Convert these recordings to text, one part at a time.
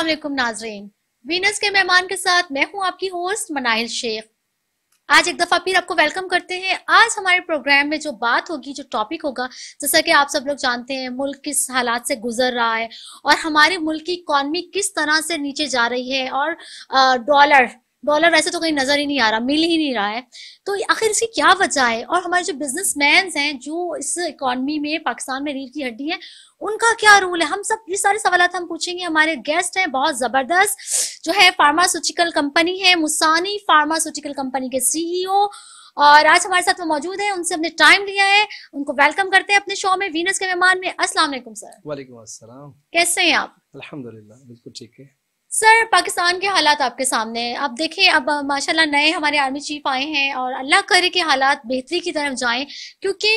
अस्सलाम नाजरीन। वीनस के मेहमान के साथ मैं हूँ आपकी होस्ट मनाइल शेख। आज एक दफ़ा फिर आपको वेलकम करते हैं। आज हमारे प्रोग्राम में जो बात होगी, जो टॉपिक होगा, जैसा कि आप सब लोग जानते हैं, मुल्क किस हालात से गुजर रहा है और हमारे मुल्क की इकॉनमी किस तरह से नीचे जा रही है और डॉलर डॉलर वैसे तो कहीं नज़र ही नहीं आ रहा मिल ही नहीं रहा है। तो आखिर इसकी क्या वजह है? और हमारे जो बिजनेसमैन हैं जो इस इकोनॉमी में पाकिस्तान में रीढ़ की हड्डी है उनका क्या रोल है? हम सब ये सारे सवाल हम पूछेंगे। हमारे गेस्ट हैं बहुत ज़बरदस्त जो है फार्मास्यूटिकल कंपनी है मुसानी फार्मास्यूटिकल कंपनी के सीईओ और आज हमारे साथ वो मौजूद है उनसे हमने टाइम लिया है। उनको वेलकम करते हैं अपने शो में वीनस के मेहमान में। अस्सलाम वालेकुम सर वालेकुम अस्सलाम। कैसे हैं आप? अल्हम्दुलिल्लाह बिल्कुल ठीक है। सर पाकिस्तान के हालात आपके सामने अब देखें अब माशाल्लाह नए हमारे आर्मी चीफ आए हैं और अल्लाह करे के हालात बेहतरी की तरफ़ जाएँ क्योंकि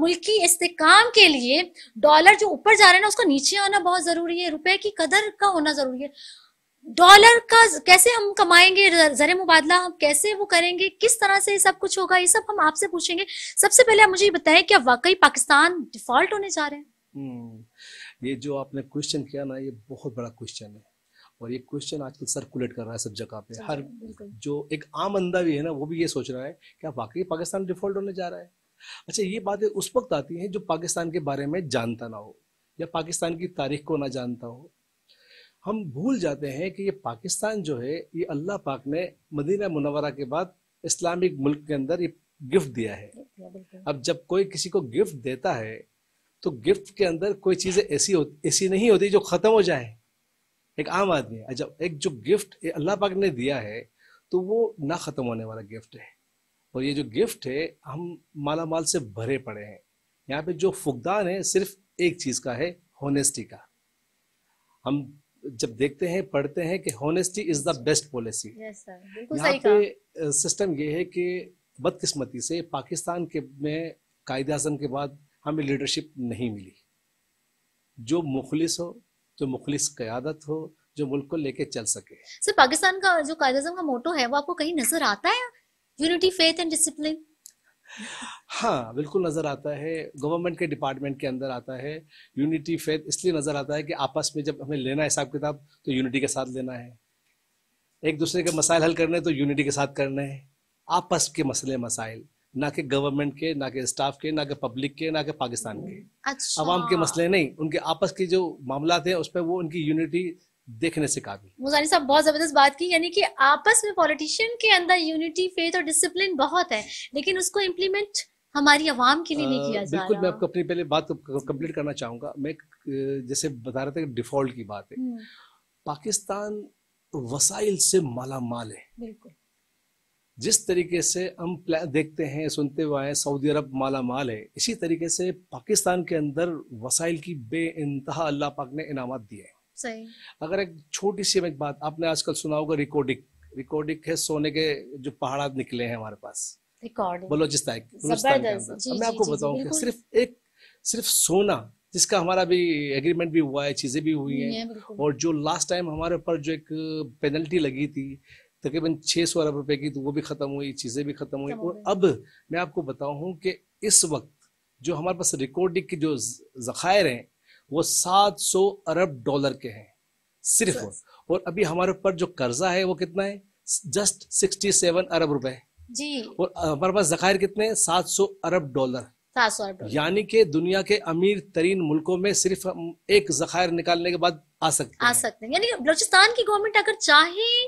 मुल्की इस्तेकाम के लिए डॉलर जो ऊपर जा रहे हैं ना उसका नीचे आना बहुत ज़रूरी है। रुपए की कदर का होना ज़रूरी है। डॉलर का कैसे हम कमाएँगे? जरे मुबादला हम कैसे वो करेंगे? किस तरह से सब कुछ होगा? ये सब हम आपसे पूछेंगे। सबसे पहले आप मुझे ये बताएँ क्या वाकई पाकिस्तान डिफ़ॉल्ट होने जा रहे हैं? हम्म, ये जो आपने क्वेश्चन किया ना ये बहुत बड़ा क्वेश्चन है। और ये क्वेश्चन आजकल सर्कुलेट कर रहा है सब जगह पे। हर जो एक आम अंदा भी है ना वो भी ये सोच रहा है क्या वाकई पाकिस्तान डिफ़ॉल्ट होने जा रहा है। अच्छा ये बातें उस वक्त आती हैं जो पाकिस्तान के बारे में जानता ना हो या पाकिस्तान की तारीख को ना जानता हो। हम भूल जाते हैं कि ये पाकिस्तान जो है ये अल्लाह पाक ने मदीना मुनवरा के बाद इस्लामिक मुल्क के अंदर ये गिफ्ट दिया है। अब जब कोई किसी को गिफ्ट देता है तो गिफ्ट के अंदर कोई चीज़ें ऐसी ऐसी नहीं होती जो खत्म हो जाए। एक आम आदमी है। अच्छा एक जो गिफ्ट अल्लाह पाक ने दिया है तो वो ना ख़त्म होने वाला गिफ्ट है। और ये जो गिफ्ट है हम माला माल से भरे पड़े हैं। यहाँ पे जो फुकदान है सिर्फ़ एक चीज़ का है होनेस्टी का। हम जब देखते हैं पढ़ते हैं कि honesty is the best policy यहाँ पे सिस्टम ये है कि बदकिस्मती से पाकिस्तान के में कायद अजम के बाद हमें लीडरशिप नहीं मिली। जो मुखलिस हो जो मुखलिस क्यादत हो जो मुल्क को लेके चल सके। सर पाकिस्तान का जो कायदम का मोटो है वो आपको कहीं नज़र आता है? यूनिटी फेथ एंड डिसिप्लिन हाँ बिल्कुल नज़र आता है। गवर्नमेंट के डिपार्टमेंट के अंदर आता है। यूनिटी फेथ इसलिए नज़र आता है कि आपस में जब हमें लेना है हिसाब किताब तो यूनिटी के साथ लेना है। एक दूसरे के मसाइल हल करने तो यूनिटी के साथ करने हैं। आपस के मसले मसाइल ना के गवर्नमेंट के ना के स्टाफ के ना के पब्लिक के ना के पाकिस्तान के। अच्छा। अवाम के मसले नहीं उनके आपस के जो मामला थे उस पर वो उनकी यूनिटी देखने से काबिल। मुजानी साहब बहुत ज़बरदस्त बात की यानी कि आपस में पॉलिटिशियन के अंदर यूनिटी फेथ और डिसिप्लिन बहुत है लेकिन उसको इम्प्लीमेंट हमारी आवाम के लिए नहीं किया जा बिल्कुल मैं आपको अपनी पहले बात कंप्लीट करना चाहूँगा। मैं जैसे बता रहे थे डिफ़ॉल्ट की बात है। हम्म। पाकिस्तान वसाइल से माला माल है। बिल्कुल। जिस तरीके से हम देखते हैं सुनते हुए आए सऊदी अरब माला माल है इसी तरीके से पाकिस्तान के अंदर वसाइल की बे अल्लाह पाक ने इनामत दिए सही। अगर एक छोटी सी एक बात आपने आजकल सुना होगा रिकॉर्डिक रिकॉर्डिक है सोने के जो पहाड़ा निकले हैं हमारे पास। बलोचिस्तान मैं आपको बताऊँ कि सिर्फ़ एक सिर्फ़ सोना जिसका हमारा भी एग्रीमेंट भी हुआ है चीज़ें भी हुई हैं। और जो लास्ट टाइम हमारे ऊपर जो एक पेनल्टी लगी थी तकरीबन छह सौ अरब रुपए की तो वो भी खत्म हुई चीज़ें भी खत्म हुई। और अब मैं आपको बताऊँ कि इस वक्त जो हमारे पास रिकॉर्डिंग के जो जखायर हैं वो सात सौ अरब डॉलर के हैं। सिर्फ़ और अभी हमारे ऊपर जो कर्जा है वो कितना है? जस्ट सिक्सटी सेवन अरब रुपए जी। और हमारे पास जखायर कितने हैं? सात सौ अरब डॉलर। यानी कि दुनिया के अमीर तरीन मुल्कों में सिर्फ़ एक जखायर निकालने के बाद आ सकते आ सकते हैं। यानी बलोचिस्तान की गवर्नमेंट अगर चाहे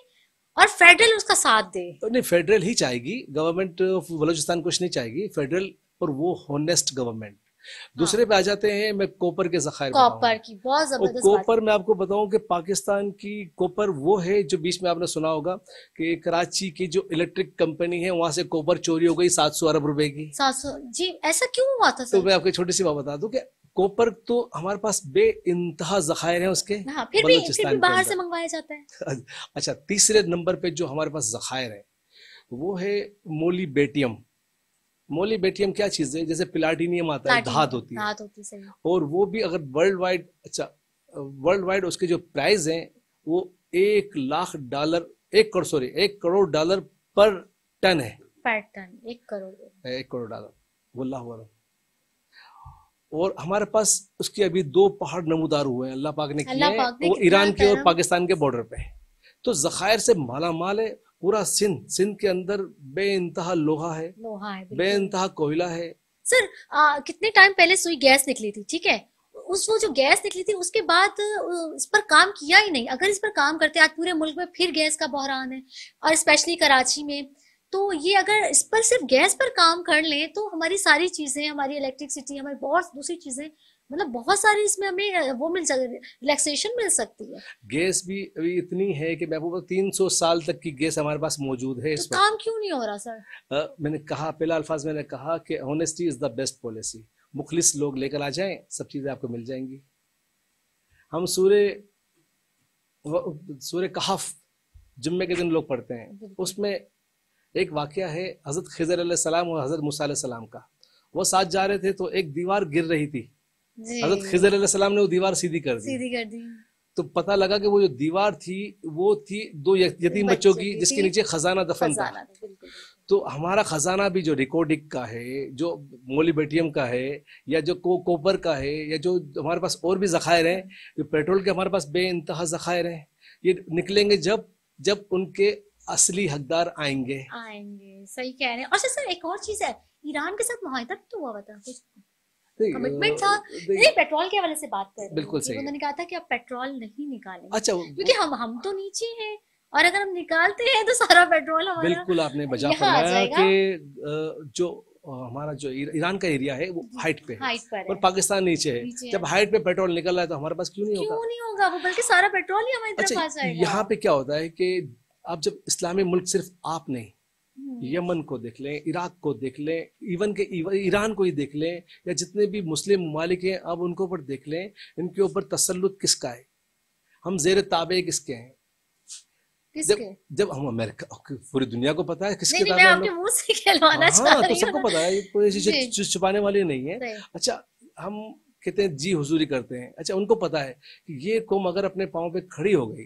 और फेडरल उसका साथ दे। तो नहीं फेडरल ही चाहेगी। गवर्नमेंट ऑफ़ बलोचिस्तान कुछ नहीं चाहेगी। फेडरल और वो होनेस्ट गवर्नमेंट दूसरे हाँ। पे आ जाते हैं मैं कोपर के जखायर कॉपर की बहुत ज़बरदस्त कोपर मैं आपको बताऊँ कि पाकिस्तान की कोपर वो है जो बीच में आपने सुना होगा कि कराची की जो इलेक्ट्रिक कंपनी है वहाँ से कोपर चोरी हो गई सात सौ अरब रुपए की। सात सौ जी ऐसा क्यों हुआ था तो मैं आपको छोटी सी बात बता दूँ कि कोपर तो हमारे पास बे इंतहा जखायर है उसके हाँ, फिर भी, फिर भी बाहर से मंगवाया जाता है। अच्छा तीसरे नंबर पे जो हमारे पास जखायर है वो है मोली बेटियम। मोली बेटियम क्या चीज़ है? जैसे प्लाटिनियम आता है धात होती है। होती सही। और वो भी अगर वर्ल्ड वाइड अच्छा वर्ल्ड वाइड उसके जो प्राइस है वो एक लाख डॉलर एक करोड़ सॉरी एक करोड़ डॉलर पर टन है। पर टन एक करोड़ एक करोड़ डॉलर वल्लाह और हमारे पास उसके अभी दो पहाड़ नमूदार हुए हैं अल्लाह पाक ने किए वो ईरान के और पाकिस्तान के बॉर्डर पे तो जखायर से माला माल है पूरा सिंध सिंध के अंदर बे इंतहा लोहा है लोहा है बे इंतहा कोयला है। सर आ, कितने टाइम पहले सुई गैस निकली थी ठीक है? उस वो जो गैस निकली थी उसके बाद इस पर काम किया ही नहीं। अगर इस पर काम करते आज पूरे मुल्क में फिर गैस का बहरान है और स्पेशली कराची में तो ये अगर इस पर सिर्फ़ गैस पर काम कर लें तो हमारी सारी चीज़ें हमारी इलेक्ट्रिसिटी हमारी बहुत दूसरी चीज़ें मतलब बहुत सारी इसमें हमें वो मिल सकती रिलैक्सेशन मिल सकती है। गैस भी अभी इतनी है कि मैं तीन सौ साल तक की गैस हमारे पास मौजूद है तो काम क्यों नहीं हो रहा सर? अ, मैंने कहा पहला अल्फाज मैंने कहा कि honesty is the best policy मुखलिस लोग लेकर आ जाएँ सब चीज़ें आपको मिल जाएँगी। हम सूर्य सूर्य कहफ जुम्मे के दिन लोग पढ़ते हैं। उसमें एक वाकया है हज़रत खिजर सलाम और हज़रत मूसा सलाम का। वो साथ जा रहे थे तो एक दीवार गिर रही थी। हज़रत खिजर सलाम ने वो दीवार सीधी कर दी। सीधी कर दी। तो पता लगा कि वो जो दीवार थी वो थी दो यतीम बच्चों की जिसके नीचे खजाना दफन था। तो हमारा खजाना भी जो रिकॉर्डिक का है जो मोलिबेटियम का है या जो को कोपर का है या जो हमारे पास और भी जखायर हैं जो पेट्रोल के हमारे पास बे इंतहा जखायर हैं ये निकलेंगे जब जब उनके असली हकदार आएँगे। आएँगे। सही कह रहे हैं। और सर एक और चीज़ है। ईरान के साथ मुआहदा भी तो हुआ था? कुछ कमिटमेंट था। नहीं, पेट्रोल के हवाले से बात कर बिल्कुल सही। उन्होंने कहा था कि आप पेट्रोल नहीं निकालेंगे। अच्छा क्योंकि हम हम तो नीचे हैं और अगर हम निकालते हैं तो सारा पेट्रोल हमारा बिल्कुल आपने बजा फरमाया कि जो हमारा जो ईरान का एरिया है वो हाइट पे है। हाइट पर और पाकिस्तान नीचे है। नीचे जब हाइट पे पेट्रोल निकल रहा है तो हमारे पास क्यों नहीं होगा? क्यों नहीं होगा? वो बल्कि सारा पेट्रोल ही हमारी तरफ़ अच्छा आ जाएगा। यहाँ पे क्या होता है कि आप जब इस्लामी मुल्क सिर्फ़ आप नहीं यमन को देख लें इराक को देख लें इवन के ईरान को ही देख लें या जितने भी मुस्लिम ममालिक हैं अब उनको ऊपर देख लें इनके ऊपर तसल्लुत किसका है? हम जेर ताबे किसके हैं? जब किसके? जब हम अमेरिका पूरी दुनिया को पता है किसके नहीं नहीं मुँह से कहलवाना हाँ तो सबको पता है ये कोई चीज़ छुपाने वाली नहीं है। अच्छा हम कहते हैं जी हुजूरी करते हैं। अच्छा उनको पता है कि ये कौम अगर अपने पाँव पे खड़ी हो गई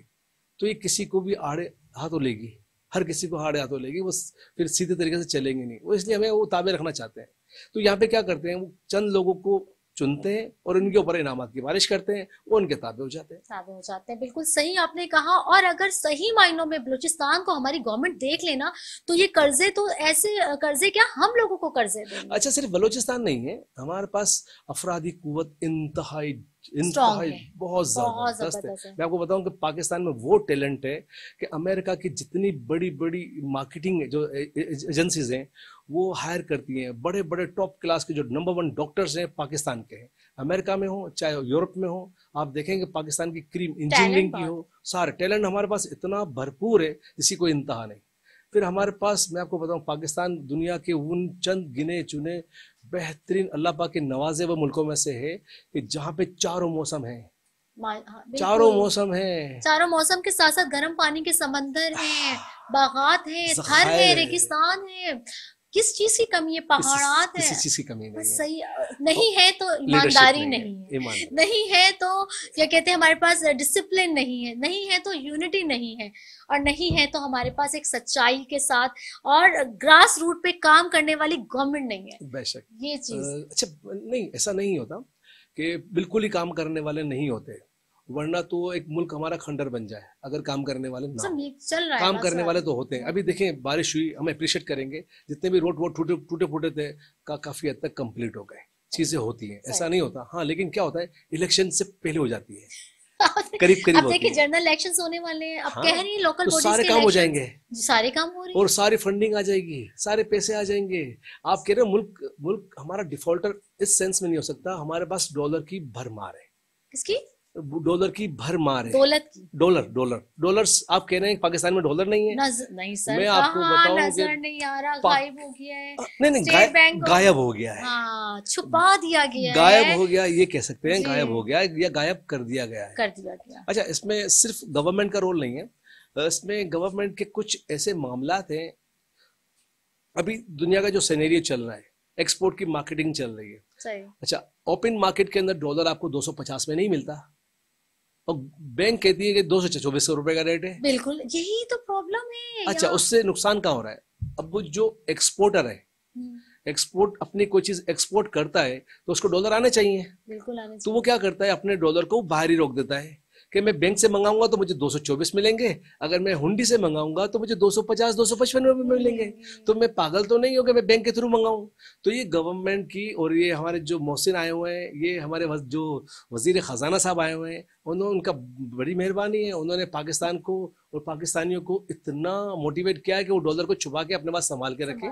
तो ये किसी को भी आड़े हाथों लेगी। हर किसी को आड़े हाथों लेगी वो फिर सीधे तरीके से चलेंगे नहीं। वो इसलिए हमें वो ताबे रखना चाहते हैं। तो यहाँ पे क्या करते हैं वो चंद लोगों को चुनते हैं और उनके ऊपर इनामत की बारिश करते हैं वो उनके ताबे हो जाते हैं। ताबे हो जाते हैं बिल्कुल सही आपने कहा। और अगर सही मायनों में बलूचिस्तान को हमारी गवर्नमेंट देख लेना तो ये कर्जे तो ऐसे कर्जे क्या? हम लोगों को कर्जे देंगे। अच्छा सिर्फ़ बलूचिस्तान नहीं है हमारे पास अफराधी कुवत इंतहाई। बहुत बहुत ज़बरदस्त है। मैं आपको बताऊँ कि पाकिस्तान में वो टैलेंट है कि अमेरिका की जितनी बड़ी बड़ी मार्केटिंग जो एजेंसीज हैं वो हायर करती हैं। बड़े बड़े टॉप क्लास के जो नंबर वन डॉक्टर्स हैं पाकिस्तान के हैं। अमेरिका में हो चाहे यूरोप में हो आप देखेंगे पाकिस्तान की क्रीम इंजीनियरिंग की हो सारे टैलेंट हमारे पास इतना भरपूर है जिसकी कोई इंतहा नहीं। फिर हमारे पास मैं आपको बताऊँ पाकिस्तान दुनिया के उन चंद गिने चुने बेहतरीन अल्लाह पाक के नवाजे हुए मुल्कों में से है कि जहाँ पे चारों मौसम है। हाँ, चारों मौसम है। चारों मौसम के साथ साथ गर्म पानी के समंदर है बागात है थर है। रेगिस्तान है। किस चीज़ की कमी है? किसी पहाड़ात किसी है। चीज़ की कमी नहीं है। सही नहीं है तो ईमानदारी नहीं है, नहीं है। नहीं है तो क्या कहते हैं हमारे पास डिसिप्लिन नहीं है। नहीं है तो यूनिटी नहीं है। और नहीं है तो हमारे पास एक सच्चाई के साथ और ग्रास रूट पे काम करने वाली गवर्नमेंट नहीं है। बेशक। ये चीज़। अच्छा नहीं ऐसा नहीं होता कि बिल्कुल ही काम करने वाले नहीं होते। वरना तो एक मुल्क हमारा खंडर बन जाए अगर काम करने वाले ना चल रहा है काम करने वाले तो होते हैं। अभी देखें बारिश हुई हम अप्रिशिएट करेंगे जितने भी रोड वोड टूटे टूटे फूटे थे का काफ़ी हद तक कंप्लीट हो गए। चीज़ें होती हैं ऐसा नहीं होता। हाँ लेकिन क्या होता है इलेक्शन से पहले हो जाती है। करीब करीब होती है। जनरल इलेक्शन होने वाले हैं। अब हाँ, कह रही लोकल तो सारे काम हो जाएँगे। सारे काम हो रहे हैं। और सारी फंडिंग आ जाएगी सारे पैसे आ जाएँगे। आप कह रहे हो मुल्क मुल्क हमारा डिफॉल्टर इस सेंस में नहीं हो सकता हमारे पास डॉलर की भरमार है। किसकी? डॉलर की भर मार है। दौलत की। Dollar dollar. डॉलर्स आप कह रहे हैं पाकिस्तान में डॉलर नहीं है? नहीं सर मैं आपको बताऊँ नज़र नहीं आ रहा गायब हो गया है। नहीं नहीं गायब बैंक गायब हो गया है। हाँ छुपा दिया गया गायब हो गया ये कह सकते हैं गायब हो गया या गायब कर दिया गया है। कर दिया गया। अच्छा इसमें सिर्फ़ गवर्नमेंट का रोल नहीं है। इसमें गवर्नमेंट के कुछ ऐसे मामला हैं। अभी दुनिया का जो सिनेरियो चल रहा है एक्सपोर्ट की मार्केटिंग चल रही है। सही। अच्छा ओपन मार्केट के अंदर डॉलर आपको 250 में नहीं मिलता। और बैंक कहती है कि दो सौ चौबीस सौ रुपए का रेट है। बिल्कुल यही तो प्रॉब्लम है अच्छा उससे नुकसान कहाँ हो रहा है? अब वो जो एक्सपोर्टर है हम्म, एक्सपोर्ट अपनी कोई चीज़ एक्सपोर्ट करता है तो उसको डॉलर आने चाहिए। बिल्कुल आने चाहिए। तो वो क्या करता है? अपने डॉलर को बाहर ही रोक देता है। कि मैं बैंक से मंगाऊँगा तो मुझे 224 मिलेंगे अगर मैं हुंडी से मंगाऊँगा तो मुझे 250 255 रुपए मिलेंगे। तो मैं पागल तो नहीं हूँ कि मैं बैंक के थ्रू मंगाऊं। तो ये गवर्नमेंट की और ये हमारे जो मोहसिन आए हुए हैं ये हमारे जो वज़ीर ख़जाना साहब आए हुए हैं उन्होंने उनका बड़ी मेहरबानी है। उन्होंने पाकिस्तान को और पाकिस्तानियों को इतना मोटिवेट किया है कि वो डॉलर को छुपा के अपने पास संभाल के रखें।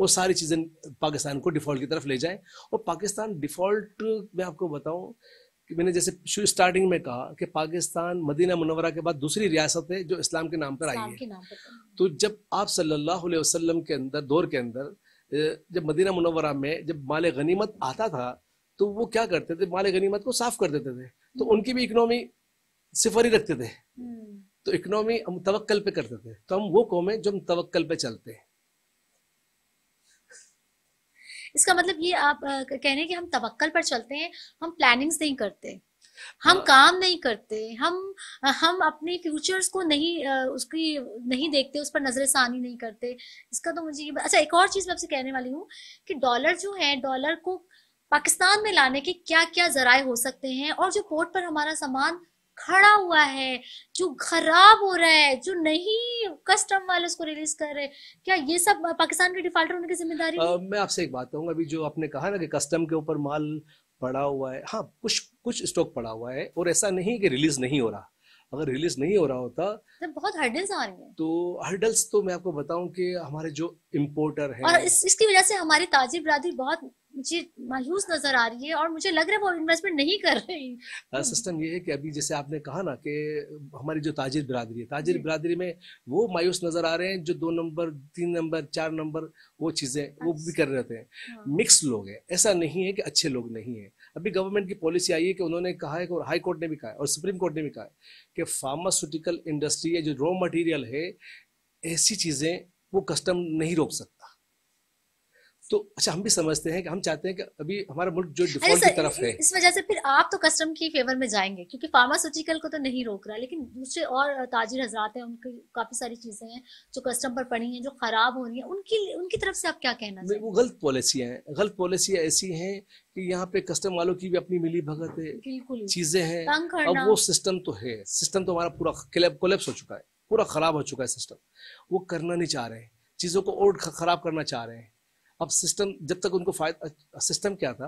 वो सारी चीज़ें पाकिस्तान को डिफ़ॉल्ट की तरफ़ ले जाए। और पाकिस्तान डिफ़ॉल्ट मैं आपको बताऊँ कि मैंने जैसे शुरू स्टार्टिंग में कहा कि पाकिस्तान मदीना मुनवरा के बाद दूसरी रियासत है जो इस्लाम के नाम पर आई है। तो जब आप सल्लल्लाहु अलैहि वसल्लम के अंदर दौर के अंदर जब मदीना मुनवरा में जब माल गनीमत आता था तो वो क्या करते थे? माल गनीमत को साफ़ कर देते थे। तो हम्म। उनकी भी इकनॉमी सिफर ही रखते थे। हम्म। तो इकनॉमी हम तवक्कल पे करते थे। तो हम वो कौम है जो हम तवक्कल पे चलते हैं। इसका मतलब ये आप कह रहे हैं कि हम तवक्कल पर चलते हैं हम प्लानिंग्स नहीं करते हम हाँ। काम नहीं करते हम हम अपने फ्यूचर्स को नहीं उसकी नहीं देखते उस पर नज़र सानी नहीं करते इसका तो मुझे अच्छा एक और चीज़ मैं आपसे कहने वाली हूँ कि डॉलर जो है डॉलर को पाकिस्तान में लाने के क्या क्या जराए हो सकते हैं और जो पोर्ट पर हमारा सामान खड़ा हुआ है जो खराब हो रहा है जो नहीं कस्टम वाले उसको रिलीज़ कर रहे क्या ये सब पाकिस्तान के डिफॉल्टर होने की ज़िम्मेदारी मैं आपसे एक बात कहूँगा अभी जो आपने कहा ना कि कस्टम के ऊपर माल पड़ा हुआ है हाँ कुछ कुछ स्टॉक पड़ा हुआ है और ऐसा नहीं कि रिलीज़ नहीं हो रहा। अगर रिलीज़ नहीं हो रहा होता तो बहुत हर्डल्स आ रही हैं। तो हर्डल्स तो मैं आपको बताऊँ कि हमारे जो इम्पोर्टर है और इस, इसकी वजह से हमारी ताजी बरादरी बहुत मुझे मायूस नज़र आ रही है और मुझे लग रहा है वो इन्वेस्टमेंट नहीं कर रही। सिस्टम ये है कि अभी जैसे आपने कहा ना कि हमारी जो ताजिर बिरादरी है ताजिर बिरादरी में वो मायूस नज़र आ रहे हैं जो दो नंबर तीन नंबर चार नंबर वो चीज़ें वो भी कर रहे थे मिक्स हाँ। लोग हैं। ऐसा नहीं है कि अच्छे लोग नहीं है। अभी गवर्नमेंट की पॉलिसी आई है कि उन्होंने कहा है और हाई कोर्ट ने भी कहा है और सुप्रीम कोर्ट ने भी कहा है कि फार्मास्यूटिकल इंडस्ट्री है जो रॉ मटेरियल है ऐसी चीज़ें वो कस्टम नहीं रोक सकता। तो अच्छा हम भी समझते हैं कि हम चाहते हैं कि अभी हमारा मुल्क जो डिफ़ॉल्ट की तरफ़ है। इस वजह से फिर आप तो कस्टम की फेवर में जाएँगे क्योंकि फार्मास्यूटिकल को तो नहीं रोक रहा लेकिन दूसरे और ताजिर हजरात हैं उनकी काफ़ी सारी चीज़ें हैं जो कस्टम पर पड़ी हैं जो खराब हो रही हैं उनकी उनकी तरफ़ से आप क्या कहना वो गलत पॉलिसियाँ हैं गलत पॉलिसियाँ ऐसी हैं कि यहाँ पे कस्टम वालों की भी अपनी मिली भगत है बिल्कुल। चीज़ें हैं। अब वो सिस्टम तो है सिस्टम तो हमारा पूरा कोलेप्स हो चुका है पूरा खराब हो चुका है सिस्टम वो करना नहीं चाह रहे चीज़ों को और खराब करना चाह रहे हैं। अब सिस्टम जब तक उनको फ़ायदा सिस्टम क्या था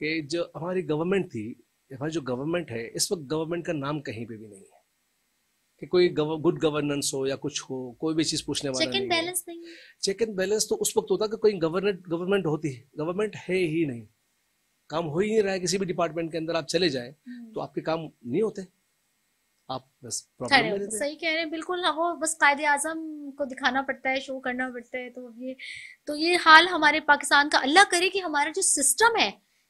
कि जो हमारी गवर्नमेंट थी हमारी जो गवर्नमेंट है इस वक्त गवर्नमेंट का नाम कहीं पे भी नहीं है। कि कोई गुड गवर्नेंस हो या कुछ हो कोई भी चीज़ पूछने वाला नहीं बैलेंस नहीं चेक एंड बैलेंस तो उस वक्त होता कि कोई गवर्नमेंट गवर्नमेंट होती है। गवर्नमेंट है ही नहीं। काम हो ही नहीं रहा है किसी भी डिपार्टमेंट के अंदर आप चले जाए हम्म। तो आपके काम नहीं होते। आप बस सही कह रहे हैं बिल्कुल हाँ, वो बस कायदे आज़म को दिखाना पड़ता है शो करना पड़ता है तो ये तो ये हाल हमारे पाकिस्तान का अल्लाह करे कि हमारा जो सिस्टम है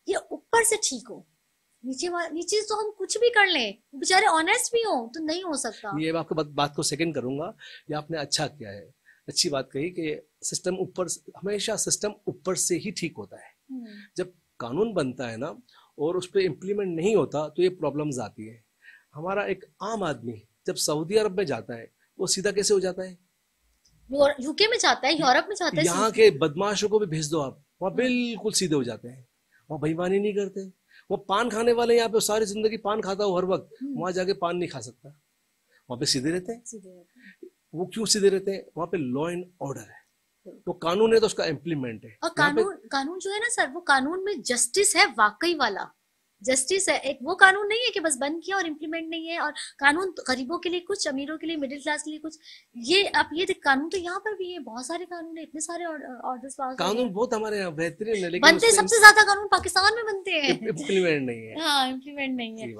ये ऊपर से ठीक हो। नीचे नीचे तो हम कुछ भी कर लें बेचारे ऑनेस्ट भी हो तो नहीं हो सकता। ये मैं आपको बात, बात को सेकंड करूँगा ये आपने अच्छा किया है। अच्छी बात कही कि सिस्टम ऊपर हमेशा सिस्टम ऊपर से ही ठीक होता है। हम्म। जब कानून बनता है ना और उस पर इम्प्लीमेंट नहीं होता तो ये प्रॉब्लम्स आती है। हमारा एक आम आदमी जब सऊदी अरब में जाता है वो सीधा कैसे हो जाता है? यूके में जाता है यूरोप में जाता है यहाँ के बदमाशों को भी भेज दो आप। वहाँ बिल्कुल सीधे हो जाते हैं। वहाँ बेईमानी नहीं करते। वो पान खाने वाले यहाँ पे सारी ज़िंदगी पान खाता हो हर वक्त। हम्म। वहाँ जाके पान नहीं खा सकता। वहाँ पे सीधे रहते हैं। वो क्यों सीधे रहते हैं? वहाँ पे लॉ एंड ऑर्डर है। वो कानून है तो उसका इम्प्लीमेंट है। और कानून कानून जो है ना सर वो कानून में जस्टिस है वाकई वाला। जस्टिस है एक वो कानून नहीं है कि बस बंद किया और इम्प्लीमेंट नहीं है और कानून तो गरीबों के लिए कुछ अमीरों के लिए मिडिल क्लास के लिए कुछ। ये आप ये कानून तो यहाँ पर भी है बहुत सारे कानून है इतने सारे ऑर्डर्स पास कानून बहुत हमारे यहाँ बेहतरीन है लेकिन बनते सबसे ज़्यादा कानून पाकिस्तान में बनते हैं। इम्प्लीमेंट नहीं है। हाँ इम्प्लीमेंट नहीं है।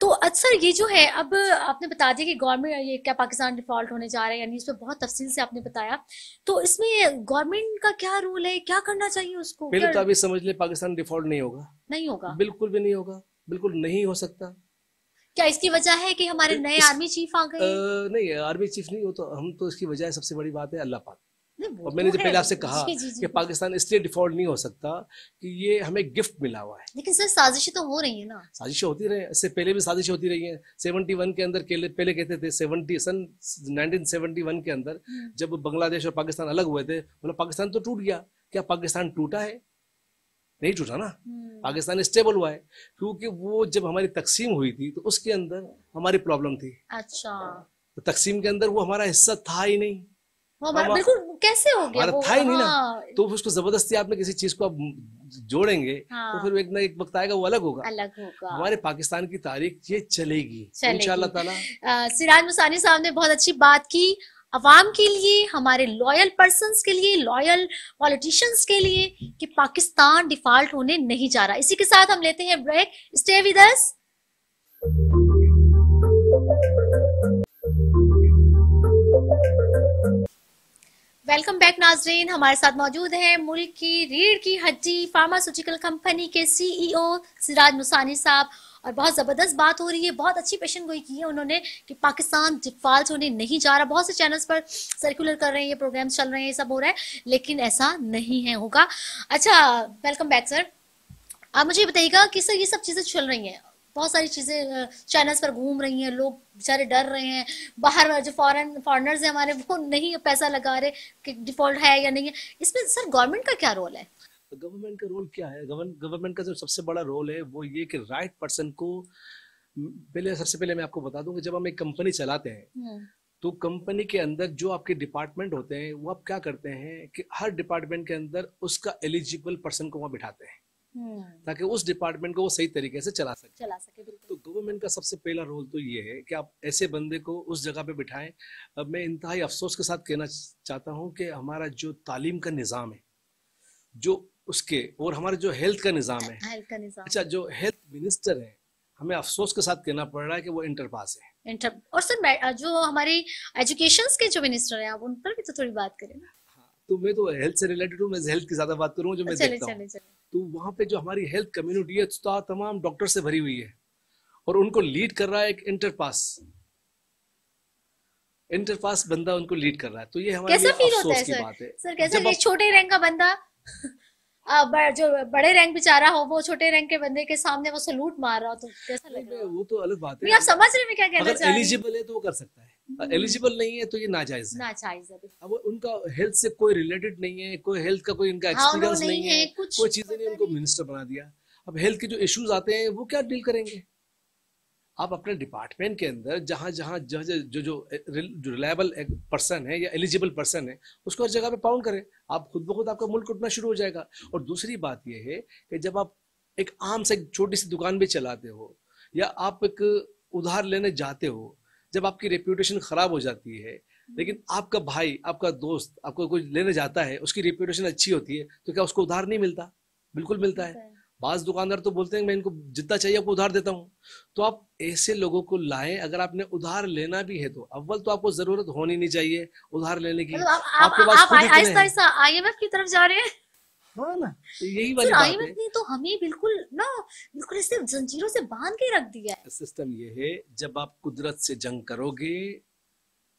तो अक्सर ये जो है अब आपने बता दिया कि गवर्नमेंट ये क्या पाकिस्तान डिफ़ॉल्ट होने जा रहा है यानी इस पर बहुत तफसील से आपने बताया। तो इसमें गवर्नमेंट का क्या रोल है? क्या करना चाहिए उसको? पहले तो अभी समझ ले पाकिस्तान डिफ़ॉल्ट नहीं होगा। नहीं होगा। बिल्कुल भी नहीं होगा। बिल्कुल नहीं हो सकता। क्या इसकी वजह है कि हमारे नए आर्मी चीफ आ गए? नहीं आर्मी चीफ नहीं हो तो हम तो इसकी वजह सबसे बड़ी बात है अल्लाह पाक। और मैंने जो पहले आपसे कहा जी, जी, जी, कि पाकिस्तान इसलिए डिफ़ॉल्ट नहीं हो सकता कि ये हमें गिफ्ट मिला हुआ है। लेकिन सर साजिशें तो हो रही है ना। साजिशें होती रही इससे पहले भी साजिशें होती रही हैं। सेवेंटी वन के अंदर पहले कहते थे सेवेंटी सन नाइनटीन सेवेंटी वन के अंदर हम्म। जब बांग्लादेश और पाकिस्तान अलग हुए थे बोला पाकिस्तान तो टूट गया। क्या पाकिस्तान टूटा है? नहीं टूटा ना। हम्म। पाकिस्तान स्टेबल हुआ है। क्योंकि वो जब हमारी तकसीम हुई थी तो उसके अंदर हमारी प्रॉब्लम थी। अच्छा। तो तकसीम के अंदर वो हमारा हिस्सा था ही नहीं। बिल्कुल कैसे हो गया वो? था ही नहीं ना। हाँ। तो उसको ज़बरदस्ती आपने किसी चीज़ को आप जोड़ेंगे तो हाँ। तो फिर एक ना एक वक्त आएगा वो अलग होगा। अलग होगा। हमारे पाकिस्तान की तारीख ये चलेगी इंशाल्लाह ताला। सिराज मुसानी साहब ने बहुत अच्छी बात की अवाम के लिए हमारे लॉयल पर्सन के लिए लॉयल पॉलिटिशियंस के लिए कि पाकिस्तान डिफ़ॉल्ट होने नहीं जा रहा। इसी के साथ हम लेते हैं break stay with us welcome back नाजरीन। हमारे साथ मौजूद हैं मुल्क की रीढ़ की हड्डी फार्मास्यूटिकल कंपनी के सीईओ सिराज मुसानी साहब। और बहुत ज़बरदस्त बात हो रही है, बहुत अच्छी पेशन गोई की है उन्होंने कि पाकिस्तान डिफ़ॉल्ट होने नहीं जा रहा। बहुत से चैनल्स पर सर्कुलर कर रहे हैं, ये प्रोग्राम्स चल रहे हैं, ये सब हो रहा है, लेकिन ऐसा नहीं है होगा। अच्छा वेलकम बैक सर आप मुझे बताइएगा कि सर ये सब चीज़ें चल रही हैं बहुत सारी चीज़ें चैनल्स पर घूम रही हैं लोग बेचारे डर रहे हैं बाहर जो फॉरेन फॉरनर्स हैं हमारे वो नहीं पैसा लगा रहे कि डिफ़ॉल्ट है या नहीं है इसमें सर गवर्नमेंट का क्या रोल है गवर्नमेंट का रोल क्या है गवर्नमेंट का जो सबसे बड़ा रोल है वो ये कि राइट पर्सन को पहले सबसे पहले मैं आपको बता दूँ कि जब हम एक कंपनी चलाते हैं हम्म। तो कंपनी के अंदर जो आपके डिपार्टमेंट होते हैं वो आप क्या करते हैं कि हर डिपार्टमेंट के अंदर उसका एलिजिबल पर्सन को वहाँ बिठाते हैं। ताकि उस डिपार्टमेंट को वो सही तरीके से चला सके। चला सके बिल्कुल। तो गवर्नमेंट का सबसे पहला रोल तो ये है कि आप ऐसे बंदे को उस जगह पे बिठाएँ। अब मैं इंतहाई अफसोस के साथ कहना चाहता हूँ कि हमारा जो तालीम का निज़ाम है जो उसके और हमारे जो हेल्थ का निज़ाम है। हेल्थ का निज़ाम। अच्छा जो हेल्थ मिनिस्टर है हमें अफसोस के साथ कहना पड़ रहा है कि वो इंटर पास है। इंटर और सर जो हमारी एजुकेशन के जो मिनिस्टर हैं आप उन पर भी तो थोड़ी बात करें तो मैं तो हेल्थ से रिलेटेड हूँ मैं हेल्थ की ज़्यादा बात करूँ जो मैं देखता हूँ। तो वहाँ पे जो हमारी हेल्थ कम्युनिटी है तो तमाम डॉक्टर से भरी हुई है। और उनको लीड कर रहा है एक इंटरपास इंटर पास बंदा उनको लीड कर रहा है। तो ये हमारे कैसा फील होता है सर? बात है। सर कैसा छोटे रैंक का बंदा? जो बड़े रैंक बेचारा हो वो छोटे रैंक के बंदे के सामने वो सलूट मार रहा हो तो कैसा लग रहा है? वो तो अलग बात है। आप समझ रहे हैं क्या कहना चाह रहे एलिजिबल है तो वो कर सकता है। एलिजिबल हम्म। नहीं है तो ये नाजायज है। नाजायज है अब उनका हेल्थ से कोई रिलेटेड नहीं है कोई हेल्थ का कोई इनका एक्सपीरियंस हाँ, नहीं, नहीं है कोई चीज़ें नहीं उनको मिनिस्टर बना दिया। अब हेल्थ के जो इश्यूज़ आते हैं वो क्या डील करेंगे? आप अपने डिपार्टमेंट के अंदर जहाँ जहाँ जो जो जो रिलायबल पर्सन है या एलिजिबल पर्सन है, उसको हर जगह पे पाउंड करें। आप खुद ब खुद आपका मुल्क उठना शुरू हो जाएगा। और दूसरी बात यह है कि जब आप एक आम से छोटी सी दुकान भी चलाते हो या आप एक उधार लेने जाते हो, जब आपकी रेप्यूटेशन खराब हो जाती है, लेकिन आपका भाई, आपका दोस्त आपको कोई लेने जाता है, उसकी रेप्यूटेशन अच्छी होती है तो क्या उसको उधार नहीं मिलता? बिल्कुल मिलता है। बाज दुकानदार तो बोलते हैं मैं इनको जितना चाहिए आपको उधार देता हूँ। तो आप ऐसे लोगों को लाएँ अगर आपने उधार लेना भी है तो। अव्वल तो आपको ज़रूरत होनी नहीं चाहिए उधार लेने की। मतलब आप, आपके पास आहिस्ता आईएमएफ की तरफ़ जा रहे हैं? हाँ ना तो यही वाली बात है। ने तो हमें बिल्कुल ना बिल्कुल ऐसे जंजीरों से बाँध के रख दिया है। सिस्टम ये है जब आप कुदरत से जंग करोगे